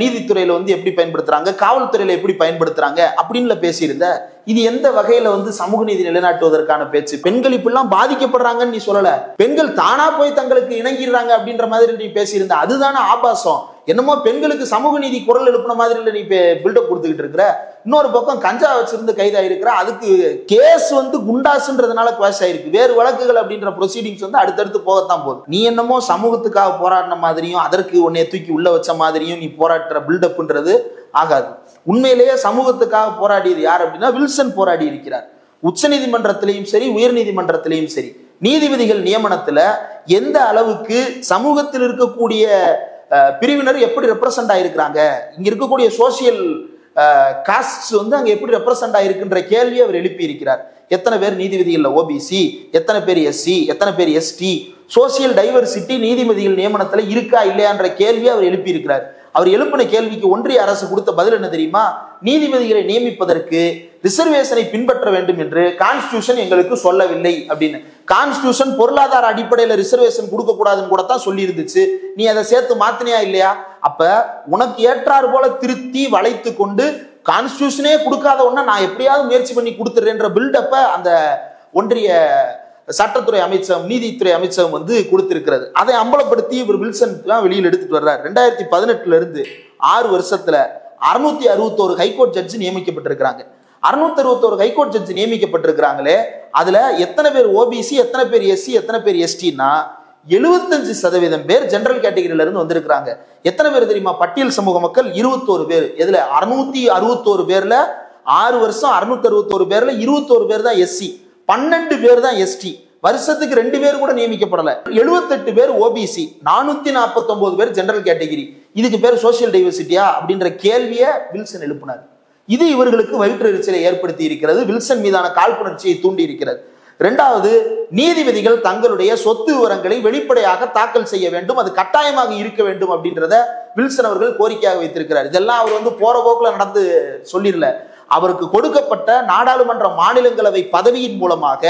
நீதித்துறையில வந்து எப்படி பயன்படுத்துறாங்க? காவல்துறையில எப்படி பயன்படுத்துறாங்க? அப்படின்ல பேசியிருந்த. இது எந்த வகையில வந்து சமூக நீதி நிலைநாட்டுவதற்கான பேச்சு? பெண்கள் இப்படிலாம் பாதிக்கப்படுறாங்கன்னு நீ சொல்லல. பெண்கள் தானா போய் தங்களுக்கு இணங்கிடுறாங்க அப்படின்ற மாதிரி நீ பேசியிருந்த அதுதானே ஆபாசம். என்னமோ பெண்களுக்கு சமூக நீதி குரல் எழுப்பின மாதிரி இல்லை நீ பில்டப் கொடுத்துக்கிட்டு இருக்கிற. இன்னொரு பக்கம் கஞ்சா வச்சிருந்து கைதாயிருக்கிற அதுக்கு கேஸ் வந்து குண்டாசுன்றதுனால குவாஷ் ஆயிருக்கு. வேறு வழக்குகள் அப்படின்ற ப்ரொசீடிங்ஸ் வந்து அடுத்தடுத்து போகத்தான் போகுது. நீ என்னமோ சமூகத்துக்காக போராடின மாதிரியும் அதற்கு உன்னை தூக்கி உள்ள வச்ச மாதிரியும் நீ போராட்டுற பில்டப்ன்றது ஆகாது. உண்மையிலேயே சமூகத்துக்காக போராடியது யார் அப்படின்னா வில்சன் போராடி இருக்கிறார். உச்சநீதிமன்றத்திலையும் சரி உயர்நீதிமன்றத்திலையும் சரி. நீதிபதிகள் நியமனத்துல எந்த அளவுக்கு சமூகத்தில் இருக்கக்கூடிய பிரிவினர் எப்படி ரெப்ரசன்ட் ஆயிருக்கிறாங்க? இங்க இருக்கக்கூடிய சோசியல் காஸ்ட் வந்து அங்க எப்படி ரெப்ரசன்ட் ஆயிருக்குன்ற கேள்வியை அவர் எழுப்பி இருக்கிறார் எத்தனை பேர் நீதிபதிகளில்? ஓபிசி எத்தனை பேர் எஸ்சி எத்தனை பேர் எஸ்டி சோசியல் டைவர்சிட்டி நீதிபதிகள் நியமனத்துல இருக்கா இல்லையான்ற கேள்வியை அவர் எழுப்பி இருக்கிறார் அவர் எழுப்பின கேள்விக்கு ஒன்றிய அரசு கொடுத்த பதில் என்ன தெரியுமா? நீதிபதிகளை நியமிப்பதற்கு ரிசர்வேஷனை பின்பற்ற வேண்டும் என்று கான்ஸ்டியூஷன் எங்களுக்கு சொல்லவில்லை அப்படின்னு. கான்ஸ்டியூஷன் பொருளாதார அடிப்படையில ரிசர்வேஷன் கொடுக்க கூடாதுன்னு கூட தான் சொல்லி இருந்துச்சு நீ அதை சேர்த்து மாத்தினியா இல்லையா? அப்ப உனக்கு ஏற்றாறு போல திருத்தி வளைத்து கொண்டு கான்ஸ்டியூஷனே கொடுக்காத ஒன்னா நான் எப்படியாவது முயற்சி பண்ணி கொடுத்துறேன்ற பில்டப்ப அந்த ஒன்றிய சட்டத்துறை அமைச்சகம் நீதித்துறை அமைச்சகம் வந்து கொடுத்திருக்கிறது. அதை அம்பலப்படுத்தி இவர் வில்சன் தான் வெளியில் எடுத்துட்டு வர்றார். ரெண்டாயிரத்தி பதினெட்டுல இருந்து ஆறு வருஷத்துல அறுநூத்தி அறுபத்தோரு ஹைகோர்ட் ஜட்ஜ் நியமிக்கப்பட்டிருக்கிறாங்க. அறுநூத்தி அறுபத்தோரு ஹைகோர்ட் ஜட்ஜ் நியமிக்கப்பட்டிருக்கிறாங்களே அதுல எத்தனை பேர் ஓபிசி எத்தனை பேர் எஸ்சி எத்தனை பேர் எஸ்டின்னா எழுபத்தஞ்சு சதவீதம் பேர் ஜெனரல் கேட்டகரியில இருந்து வந்திருக்கிறாங்க. எத்தனை பேர் தெரியுமா? பட்டியல் சமூக மக்கள் இருபத்தோரு பேர். இதுல அறுநூத்தி அறுபத்தோரு பேர்ல ஆறு வருஷம் அறுநூத்தி அறுபத்தோரு பேர்ல இருபத்தோரு பேர் தான் எஸ்சி பன்னெண்டு பேர் தான் எஸ்டி வருஷத்துக்கு ரெண்டு பேர் கூட நியமிக்கப்படல. எழுபத்தெட்டு பேர் ஓபிசி நானூத்தி நாற்பத்தி பேர் ஜெனரல் கேட்டகிரி இதுக்கு பேர் சோசியல் டைவர்சிட்டியா அப்படின்ற கேள்வியை வில்சன் எழுப்பினார். இது இவர்களுக்கு வயிற்றெரிச்சலை ஏற்படுத்தி இருக்கிறது. வில்சன் மீதான காழ்ப்புணர்ச்சியை தூண்டி இருக்கிறது. ரெண்டாவது நீதிபதிகள் தங்களுடைய சொத்து விவரங்களை வெளிப்படையாக தாக்கல் செய்ய வேண்டும். அது கட்டாயமாக இருக்க வேண்டும் அப்படின்றத வில்சன் அவர்கள் கோரிக்கையாக வைத்திருக்கிறார். இதெல்லாம் அவர் வந்து போற போக்குல நடந்து சொல்லிடல. அவருக்கு கொடுக்கப்பட்ட நாடாளுமன்ற மாநிலங்களவை பதவியின் மூலமாக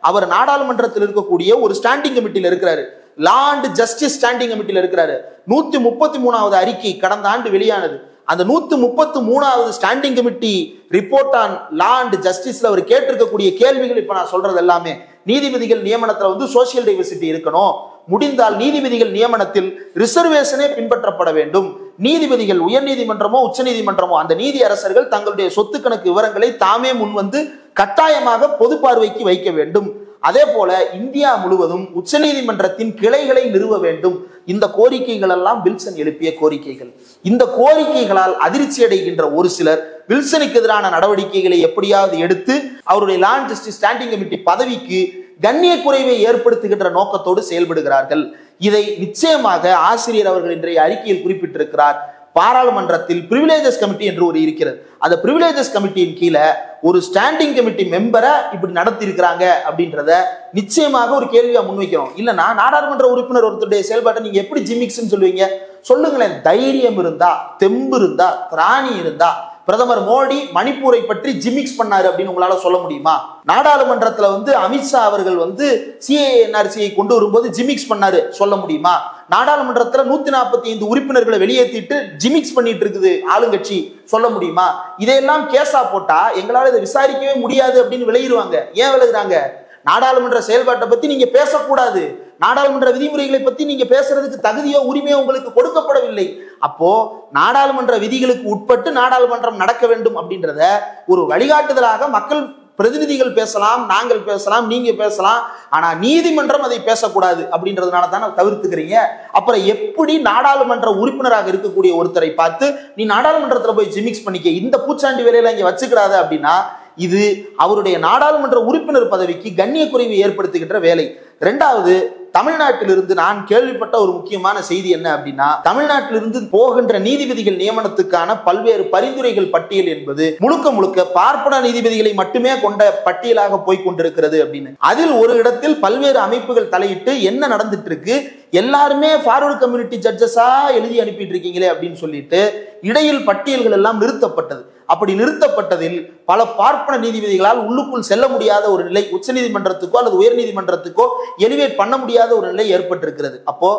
அவர் நாடாளுமன்றத்தில் இருக்கக்கூடிய ஒரு ஸ்டாண்டிங் கமிட்டியில் இருக்கிறாரு. லா அண்ட் ஜஸ்டிஸ் ஸ்டாண்டிங் கமிட்டியில் இருக்கிறாரு. நூத்தி முப்பத்தி மூணாவது அறிக்கை கடந்த ஆண்டு வெளியானது. அந்த நூத்தி முப்பத்தி மூணாவது standing committee report on law and ஜஸ்டிஸ்ல அவர் கேட்டிருக்கக்கூடிய கேள்விகள் இப்ப நான் சொல்றது எல்லாமே. நீதிபதிகள் நியமனத்துல வந்து சோசியல் டைவர்சிட்டி இருக்கணும். முடிந்தால் நீதிபதிகள் நியமனத்தில் ரிசர்வேஷனே பின்பற்றப்பட வேண்டும். நீதிபதிகள் உயர்நீதிமன்றமோ உச்சநீதிமன்றமோ அந்த நீதி அரசர்கள் தங்களுடைய சொத்து கணக்கு விவரங்களை தாமே முன்வந்து கட்டாயமாக பொது பார்வைக்கு வைக்க வேண்டும். அதே போல இந்தியா முழுவதும் உச்சநீதிமன்றத்தின் கிளைகளை நிறுவ வேண்டும். இந்த கோரிக்கைகள் எல்லாம் வில்சன் எழுப்பிய கோரிக்கைகள். இந்த கோரிக்கைகளால் அதிர்ச்சி அடைகின்ற ஒரு சிலர் வில்சனுக்கு எதிரான நடவடிக்கைகளை எப்படியாவது எடுத்து அவருடைய லான் ஜஸ்டிஸ் ஸ்டாண்டிங் கமிட்டி பதவிக்கு கண்ணிய குறைவை ஏற்படுத்துகின்ற நோக்கத்தோடு செயல்படுகிறார்கள். இதை நிச்சயமாக ஆசிரியர் அவர்கள் இன்றைய அறிக்கையில் குறிப்பிட்டிருக்கிறார். பாராளுமன்றத்தில் பிரிவிலேஜஸ் கமிட்டி என்று ஒரு இருக்கிறது. அந்த பிரிவிலேஜஸ் கமிட்டியின் கீழே ஒரு ஸ்டாண்டிங் கமிட்டி மெம்பரை இப்படி நடத்தி இருக்கிறாங்க அப்படின்றத நிச்சயமாக ஒரு கேள்வியா முன்வைக்கிறோம். இல்லைன்னா நாடாளுமன்ற உறுப்பினர் ஒருத்தருடைய செயல்பாட்டை நீங்க எப்படி ஜிமிக்ஸ்ன்னு சொல்லுவீங்க? சொல்லுங்களேன். தைரியம் இருந்தா தெம்பு இருந்தா திராணி இருந்தா பிரதமர் மோடி மணிப்பூரை பற்றி ஜிமிக்ஸ் பண்ணாரு அப்படின்னு உங்களால சொல்ல முடியுமா? நாடாளுமன்றத்துல வந்து அமித்ஷா அவர்கள் வந்து சிஏஎன்ஆர்சியை கொண்டு வரும்போது ஜிமிக்ஸ் பண்ணாரு சொல்ல முடியுமா? நாடாளுமன்றத்துல நூத்தி நாற்பத்தி ஐந்து உறுப்பினர்களை வெளியேற்றிட்டு ஜிமிக்ஸ் பண்ணிட்டு இருக்குது ஆளுங்கட்சி சொல்ல முடியுமா? இதையெல்லாம் கேஸா போட்டா எங்களால இதை விசாரிக்கவே முடியாது அப்படின்னு விளையிடுவாங்க ஏன் விளையிறாங்க நாடாளுமன்ற செயல்பாட்டை பத்தி நீங்க பேசக்கூடாது. நாடாளுமன்ற விதிமுறைகளை பத்தி நீங்க பேசுறதுக்கு தகுதியோ உரிமையோ உங்களுக்கு கொடுக்கப்படவில்லை. அப்போ நாடாளுமன்ற விதிகளுக்கு உட்பட்டு நாடாளுமன்றம் நடக்க வேண்டும் அப்படின்றத ஒரு வழிகாட்டுதலாக மக்கள் பிரதிநிதிகள் பேசலாம் நாங்கள் பேசலாம் நீங்க பேசலாம். ஆனா நீதிமன்றம் அதை பேசக்கூடாது அப்படின்றதுனால தானே தவிர்த்துக்கிறீங்க. அப்புறம் எப்படி நாடாளுமன்ற உறுப்பினராக இருக்கக்கூடிய ஒருத்தரை பார்த்து நீ நாடாளுமன்றத்துல போய் ஜிமிக்ஸ் பண்ணிக்க இந்த பூச்சாண்டி வேலையில இங்க வச்சுக்கிறாத அப்படின்னா இது அவருடைய நாடாளுமன்ற உறுப்பினர் பதவிக்கு கண்ணிய குறைவு ஏற்படுத்துகின்ற வேலை. ரெண்டாவது தமிழ்நாட்டிலிருந்து நான் கேள்விப்பட்ட ஒரு முக்கியமான செய்தி என்ன அப்படின்னா தமிழ்நாட்டிலிருந்து போகின்ற நீதிபதிகள் நியமனத்துக்கான பல்வேறு பரிந்துரைகள் பட்டியல் என்பது முழுக்க முழுக்க பார்ப்பன நீதிபதிகளை மட்டுமே கொண்ட பட்டியலாக போய் கொண்டிருக்கிறது அப்படின்னு. அதில் ஒரு இடத்தில் பல்வேறு அமைப்புகள் தலையிட்டு என்ன நடந்துட்டு இருக்கு எல்லாருமே ஃபார்வர்டு கம்யூனிட்டி ஜட்ஜஸா எழுதி அனுப்பிட்டு இருக்கீங்களே அப்படின்னு சொல்லிட்டு இடையில் பட்டியல்கள் எல்லாம் நிறுத்தப்பட்டது. அப்படி நிறுத்தப்பட்டதில் பல பார்ப்பன நீதிபதிகளால் உள்ளுக்குள் செல்ல முடியாத ஒரு நிலை உச்சநீதிமன்றத்துக்கோ அல்லது உயர்நீதிமன்றத்துக்கோ எலிவேட் பண்ண முடியாத ஒரு நிலை ஏற்பட்டிருக்கிறது. அப்போ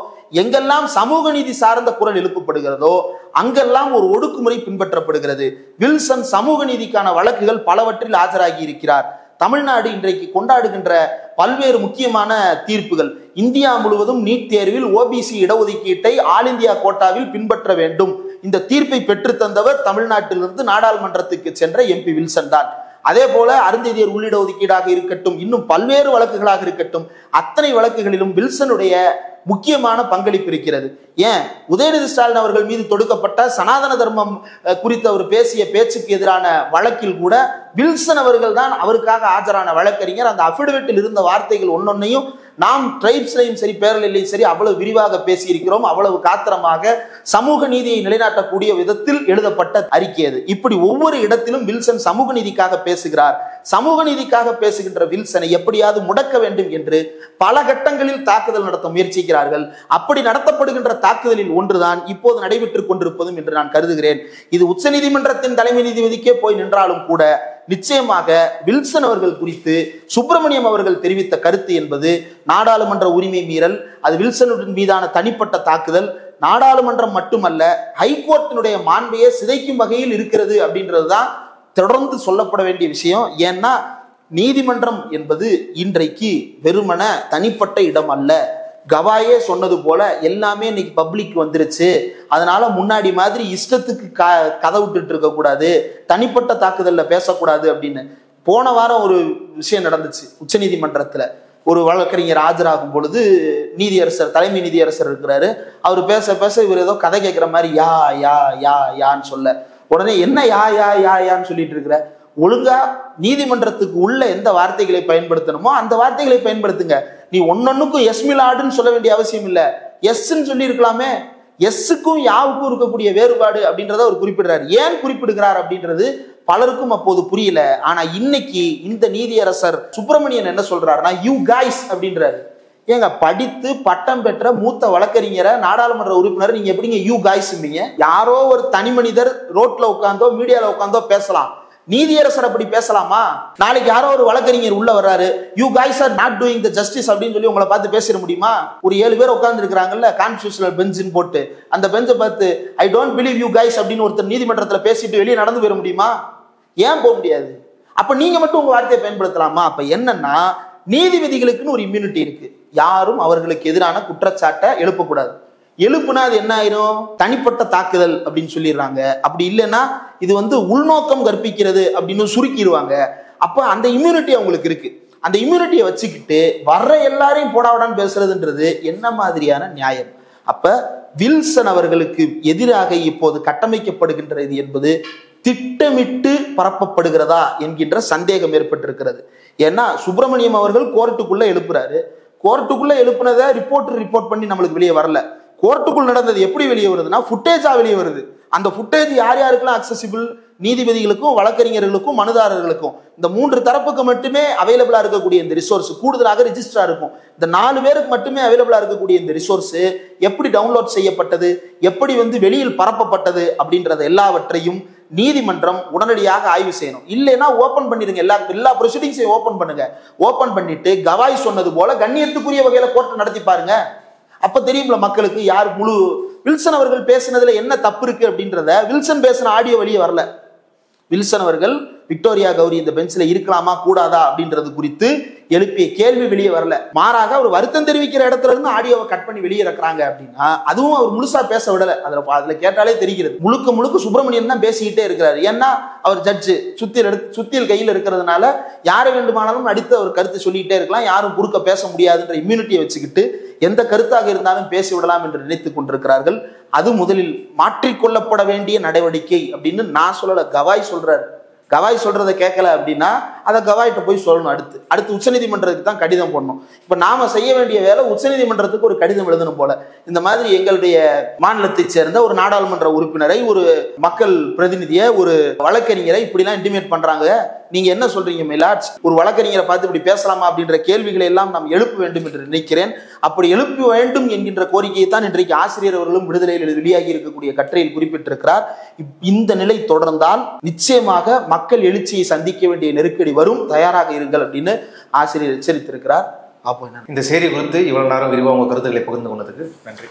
எங்கெல்லாம் சமூக நீதி சார்ந்த குரல் எழுப்பப்படுகிறதோ அங்கெல்லாம் ஒரு ஒடுக்குமுறை பின்பற்றப்படுகிறது. வில்சன் சமூக நீதிக்கான வழக்குகள் பலவற்றில் ஆஜராகி இருக்கிறார். தமிழ்நாடு இன்றைக்கு கொண்டாடுகின்ற பல்வேறு முக்கியமான தீர்ப்புகள். இந்தியா முழுவதும் நீட் தேர்வில் ஓபிசி இடஒதுக்கீட்டை ஆல் இந்தியா கோட்டாவில் பின்பற்ற வேண்டும். இந்த தீர்ப்பை பெற்றுத்தந்தவர் தமிழ்நாட்டிலிருந்து நாடாளுமன்றத்துக்கு சென்ற எம்பி வில்சன் தான். அதே போல அருந்ததியர் உள்ளிட ஒதுக்கீடாக இருக்கட்டும் இன்னும் பல்வேறு வழக்குகளாக இருக்கட்டும் அத்தனை வழக்குகளிலும் வில்சனுடைய முக்கியமான பங்களிப்பு இருக்கிறது. ஏன்? உதயநிதி ஸ்டாலின் அவர்கள் மீது தொடுக்கப்பட்ட சனாதன தர்மம் குறித்து அவர் பேசிய பேச்சுக்கு எதிரான வழக்கில் கூட வில்சன் அவர்கள் தான் அவருக்காக ஆஜரான வழக்கறிஞர். அந்த அஃபிடவிட்டில் இருந்த வார்த்தைகள் ஒன்னொன்னையும் நாம் ட்ரைப்ஸ்லையும் சரி பேரலையும் சரி அவ்வளவு விரிவாக பேசியிருக்கிறோம். அவ்வளவு காத்திரமாக சமூக நீதியை நிலைநாட்டக்கூடிய விதத்தில் எழுதப்பட்ட அறிக்கை அது. இப்படி ஒவ்வொரு இடத்திலும் வில்சன் சமூக நீதிக்காக பேசுகிறார். சமூக நீதிக்காக பேசுகின்ற வில்சனை எப்படியாவது முடக்க வேண்டும் என்று பல கட்டங்களில் தாக்குதல் நடத்த முயற்சிக்கிறார்கள். அப்படி நடத்தப்படுகின்ற தாக்குதலில் ஒன்றுதான் இப்போது நடைபெற்றுக் கொண்டிருப்பதும் என்று நான் கருதுகிறேன். இது உச்சநீதிமன்றத்தின் தலைமை நீதிபதிக்கே போய் நின்றாலும் கூட நிச்சயமாக வில்சன் அவர்கள் குறித்து சுப்பிரமணியம் அவர்கள் தெரிவித்த கருத்து என்பது நாடாளுமன்ற உரிமை மீறல் அது வில்சனுடன் மீதான தனிப்பட்ட தாக்குதல் நாடாளுமன்றம் மட்டுமல்ல ஹைகோர்ட்டினுடைய மாண்பையே சிதைக்கும் வகையில் இருக்கிறது அப்படின்றது தான் தொடர்ந்து சொல்லப்பட வேண்டிய விஷயம். ஏன்னா நீதிமன்றம் என்பது இன்றைக்கு வெறுமன தனிப்பட்ட இடம் அல்ல. கவாயே சொன்னது போல எல்லாமே இன்னைக்கு பப்ளிக் வந்துருச்சு. அதனால முன்னாடி மாதிரி இஷ்டத்துக்கு க கதை விட்டுட்டு இருக்க கூடாது. தனிப்பட்ட தாக்குதல்ல பேசக்கூடாது அப்படின்னு. போன வாரம் ஒரு விஷயம் நடந்துச்சு உச்ச நீதிமன்றத்துல. ஒரு வழக்கறிஞர் ஆஜராகும் பொழுது நீதியரசர் தலைமை நீதியரசர் இருக்கிறாரு. அவர் பேச பேச இவர் ஏதோ கதை கேட்குற மாதிரி யா யா யா யான்னு சொல்ல. உடனே என்ன யா யா யா யான்னு சொல்லிட்டு இருக்கிற? ஒழுங்கா நீதிமன்றத்துக்கு உள்ள எந்த வார்த்தைகளை பயன்படுத்தணுமோ அந்த வார்த்தைகளை பயன்படுத்துங்க. நீ ஒன்னொன்னுக்கும் எஸ் மிலாடுன்னு சொல்ல வேண்டிய அவசியம் இல்லை. எஸ்ன்னு சொல்லி இருக்கலாமே எஸ்ஸுக்கும் யாவுக்கும் இருக்கக்கூடிய வேறுபாடு அப்படின்றத அவர் குறிப்பிடுறாரு. ஏன் குறிப்பிடுகிறார் அப்படின்றது பலருக்கும் அப்போது புரியல. ஆனா இன்னைக்கு இந்த நீதியரசர் சுப்பிரமணியன் என்ன சொல்றாருன்னா யூ காய்ஸ் அப்படின்றாரு. ஏங்க படித்து பட்டம் பெற்ற மூத்த வழக்கறிஞரை நாடாளுமன்ற உறுப்பினர் நீங்க எப்படிங்க யூ காய்ஸ்ம்பீங்க யாரோ ஒரு தனி மனிதர் ரோட்ல உட்காந்தோ மீடியால உட்காந்தோ பேசலாம். நீதியரசர் அப்படி பேசலாமா? நாளைக்கு யாரோ ஒரு வழக்கறிஞர் உள்ள வர்றாரு. You guys are not doing the justice அப்படின்னு சொல்லி உங்களை பார்த்து பேசிட முடியுமா? ஒரு ஏழு பேர் உட்கார்ந்து இருக்கிறாங்கல்ல கான்ஸ்டியூஷனல் பெஞ்சுன்னு போட்டு. அந்த பெஞ்சை பார்த்து I don't believe you guys அப்படின்னு ஒருத்தர் நீதிமன்றத்தில் பேசிட்டு வெளியே நடந்து போயிட முடியுமா? ஏன் போக முடியாது? அப்ப நீங்க மட்டும் உங்க வார்த்தையை பயன்படுத்தலாமா? அப்ப என்னன்னா நீதிபதிகளுக்குன்னு ஒரு இம்யூனிட்டி இருக்கு. யாரும் அவர்களுக்கு எதிரான குற்றச்சாட்டை எழுப்பக்கூடாது. எழுப்புனா அது என்ன ஆயிரும்? தனிப்பட்ட தாக்குதல் அப்படின்னு சொல்லிடுறாங்க. அப்படி இல்லைன்னா இது வந்து உள்நோக்கம் கற்பிக்கிறது அப்படின்னு சுருக்கிடுவாங்க. அப்ப அந்த இம்யூனிட்டி அவங்களுக்கு இருக்கு. அந்த இம்யூனிட்டியை வச்சுக்கிட்டு வர்ற எல்லாரையும் போடாவிடான்னு பேசுறதுன்றது என்ன மாதிரியான நியாயம்? அப்ப வில்சன் அவர்களுக்கு எதிராக இப்போது கட்டமைக்கப்படுகின்றது என்பது திட்டமிட்டு பரப்பப்படுகிறதா என்கின்ற சந்தேகம் ஏற்பட்டிருக்கிறது. ஏன்னா சுப்பிரமணியம் அவர்கள் கோர்ட்டுக்குள்ள எழுப்புறாரு. கோர்ட்டுக்குள்ள எழுப்புனதை ரிப்போர்ட்டர் ரிப்போர்ட் பண்ணி நம்மளுக்கு வெளியே வரல. கோர்ட்டுக்குள் நடந்தது எப்படி வெளியே வருதுன்னா ஃபுட்டேஜாக வெளியே வருது. அந்த ஃபுட்டேஜ் யார் யாருக்கெல்லாம் அக்சசிபிள் நீதிபதிகளுக்கும் வழக்கறிஞர்களுக்கும் மனுதாரர்களுக்கும். இந்த மூன்று தரப்புக்கு மட்டுமே அவைலபிளாக இருக்கக்கூடிய இந்த ரிசோர்ஸ் கூடுதலாக ரிஜிஸ்டராக இருக்கும். இந்த நாலு பேருக்கு மட்டுமே அவைலபிளாக இருக்கக்கூடிய இந்த ரிசோர்ஸ் எப்படி டவுன்லோட் செய்யப்பட்டது? எப்படி வந்து வெளியில் பரப்பப்பட்டது? அப்படின்றத எல்லாவற்றையும் நீதிமன்றம் உடனடியாக ஆய்வு செய்யணும். இல்லைன்னா ஓபன் பண்ணிடுங்க. எல்லா எல்லா ப்ரொசீடிங்ஸையும் ஓபன் பண்ணுங்க. ஓபன் பண்ணிட்டு கவாய் சொன்னது போல கண்ணியத்துக்குரிய வகையில கோர்ட்டை நடத்தி பாருங்க. அப்ப தெரியும்ல மக்களுக்கு யார் முழு வில்சன் அவர்கள் பேசினதுல என்ன தப்பு இருக்கு அப்படின்றத. வில்சன் பேசின ஆடியோ வெளியே வரல. வில்சன் அவர்கள் விக்டோரியா கௌரி இந்த பெஞ்சில் இருக்கலாமா கூடாதா? அப்படின்றது குறித்து எழுப்பிய கேள்வி வெளியே வரல. மாறாக அவர் வருத்தம் தெரிவிக்கிற இடத்துல இருந்து ஆடியோவை கட் பண்ணி வெளியே இறக்குறாங்க அப்படின்னா அதுவும் அவர் முழுசா பேச விடல. அதுல அதுல கேட்டாலே தெரிகிறது. முழுக்க முழுக்க சுப்பிரமணியன் தான் பேசிக்கிட்டே இருக்கிறாரு. ஏன்னா அவர் ஜட்ஜு சுத்தியில் எடுத்து சுத்தியில் கையில் இருக்கிறதுனால யாரை வேண்டுமானாலும் அடித்து அவர் கருத்து சொல்லிக்கிட்டே இருக்கலாம். யாரும் குறுக்க பேச முடியாதுன்ற இம்யூனிட்டியை வச்சுக்கிட்டு எந்த கருத்தாக இருந்தாலும் பேசி விடலாம் என்று நினைத்துக் கொண்டிருக்கிறார்கள். அது முதலில் மாற்றிக்கொள்ளப்பட வேண்டிய நடவடிக்கை அப்படின்னு நான் சொல்லல கவாய் சொல்றாரு. கவாய் சொல்கிறத கேட்கல அப்படின்னா அதை கவாய்கிட்ட போய் சொல்லணும் அடுத்து. அடுத்து உச்சநீதிமன்றத்துக்கு தான் கடிதம் போடணும். இப்போ நாம செய்ய வேண்டிய வேலை உச்சநீதிமன்றத்துக்கு ஒரு கடிதம் எழுதணும் போல. இந்த மாதிரி எங்களுடைய மாநிலத்தைச் சேர்ந்த ஒரு நாடாளுமன்ற உறுப்பினரை ஒரு மக்கள் பிரதிநிதியை ஒரு வழக்கறிஞரை இப்படிலாம் இன்டிமேட் பண்றாங்க. நீங்க என்ன சொல்றீங்க மிலாட்ஸ் ஒரு வழக்கறிஞரை பார்த்து இப்படி பேசலாமா அப்படின்ற கேள்விகளை எல்லாம் நாம் எழுப்ப வேண்டும் என்று நினைக்கிறேன். அப்படி எழுப்ப வேண்டும் என்கின்ற கோரிக்கையை தான் இன்றைக்கு ஆசிரியர் அவர்களும் விடுதலையில் வெளியாகி இருக்கக்கூடிய கட்டுரையில் குறிப்பிட்டிருக்கிறார். இப்- இந்த நிலை தொடர்ந்தால் நிச்சயமாக மக்கள் எழுச்சியை சந்திக்க வேண்டிய நெருக்கடி வரும். தயாராக இருங்கள் அப்படின்னு ஆசிரியர் எச்சரித்திருக்கிறார். அப்போ என்ன இந்த செய்தி குறித்து இவ்வளவு நேரம் விரிவாக உங்க கருத்துக்களை பகிர்ந்து கொண்டதுக்கு நன்றி.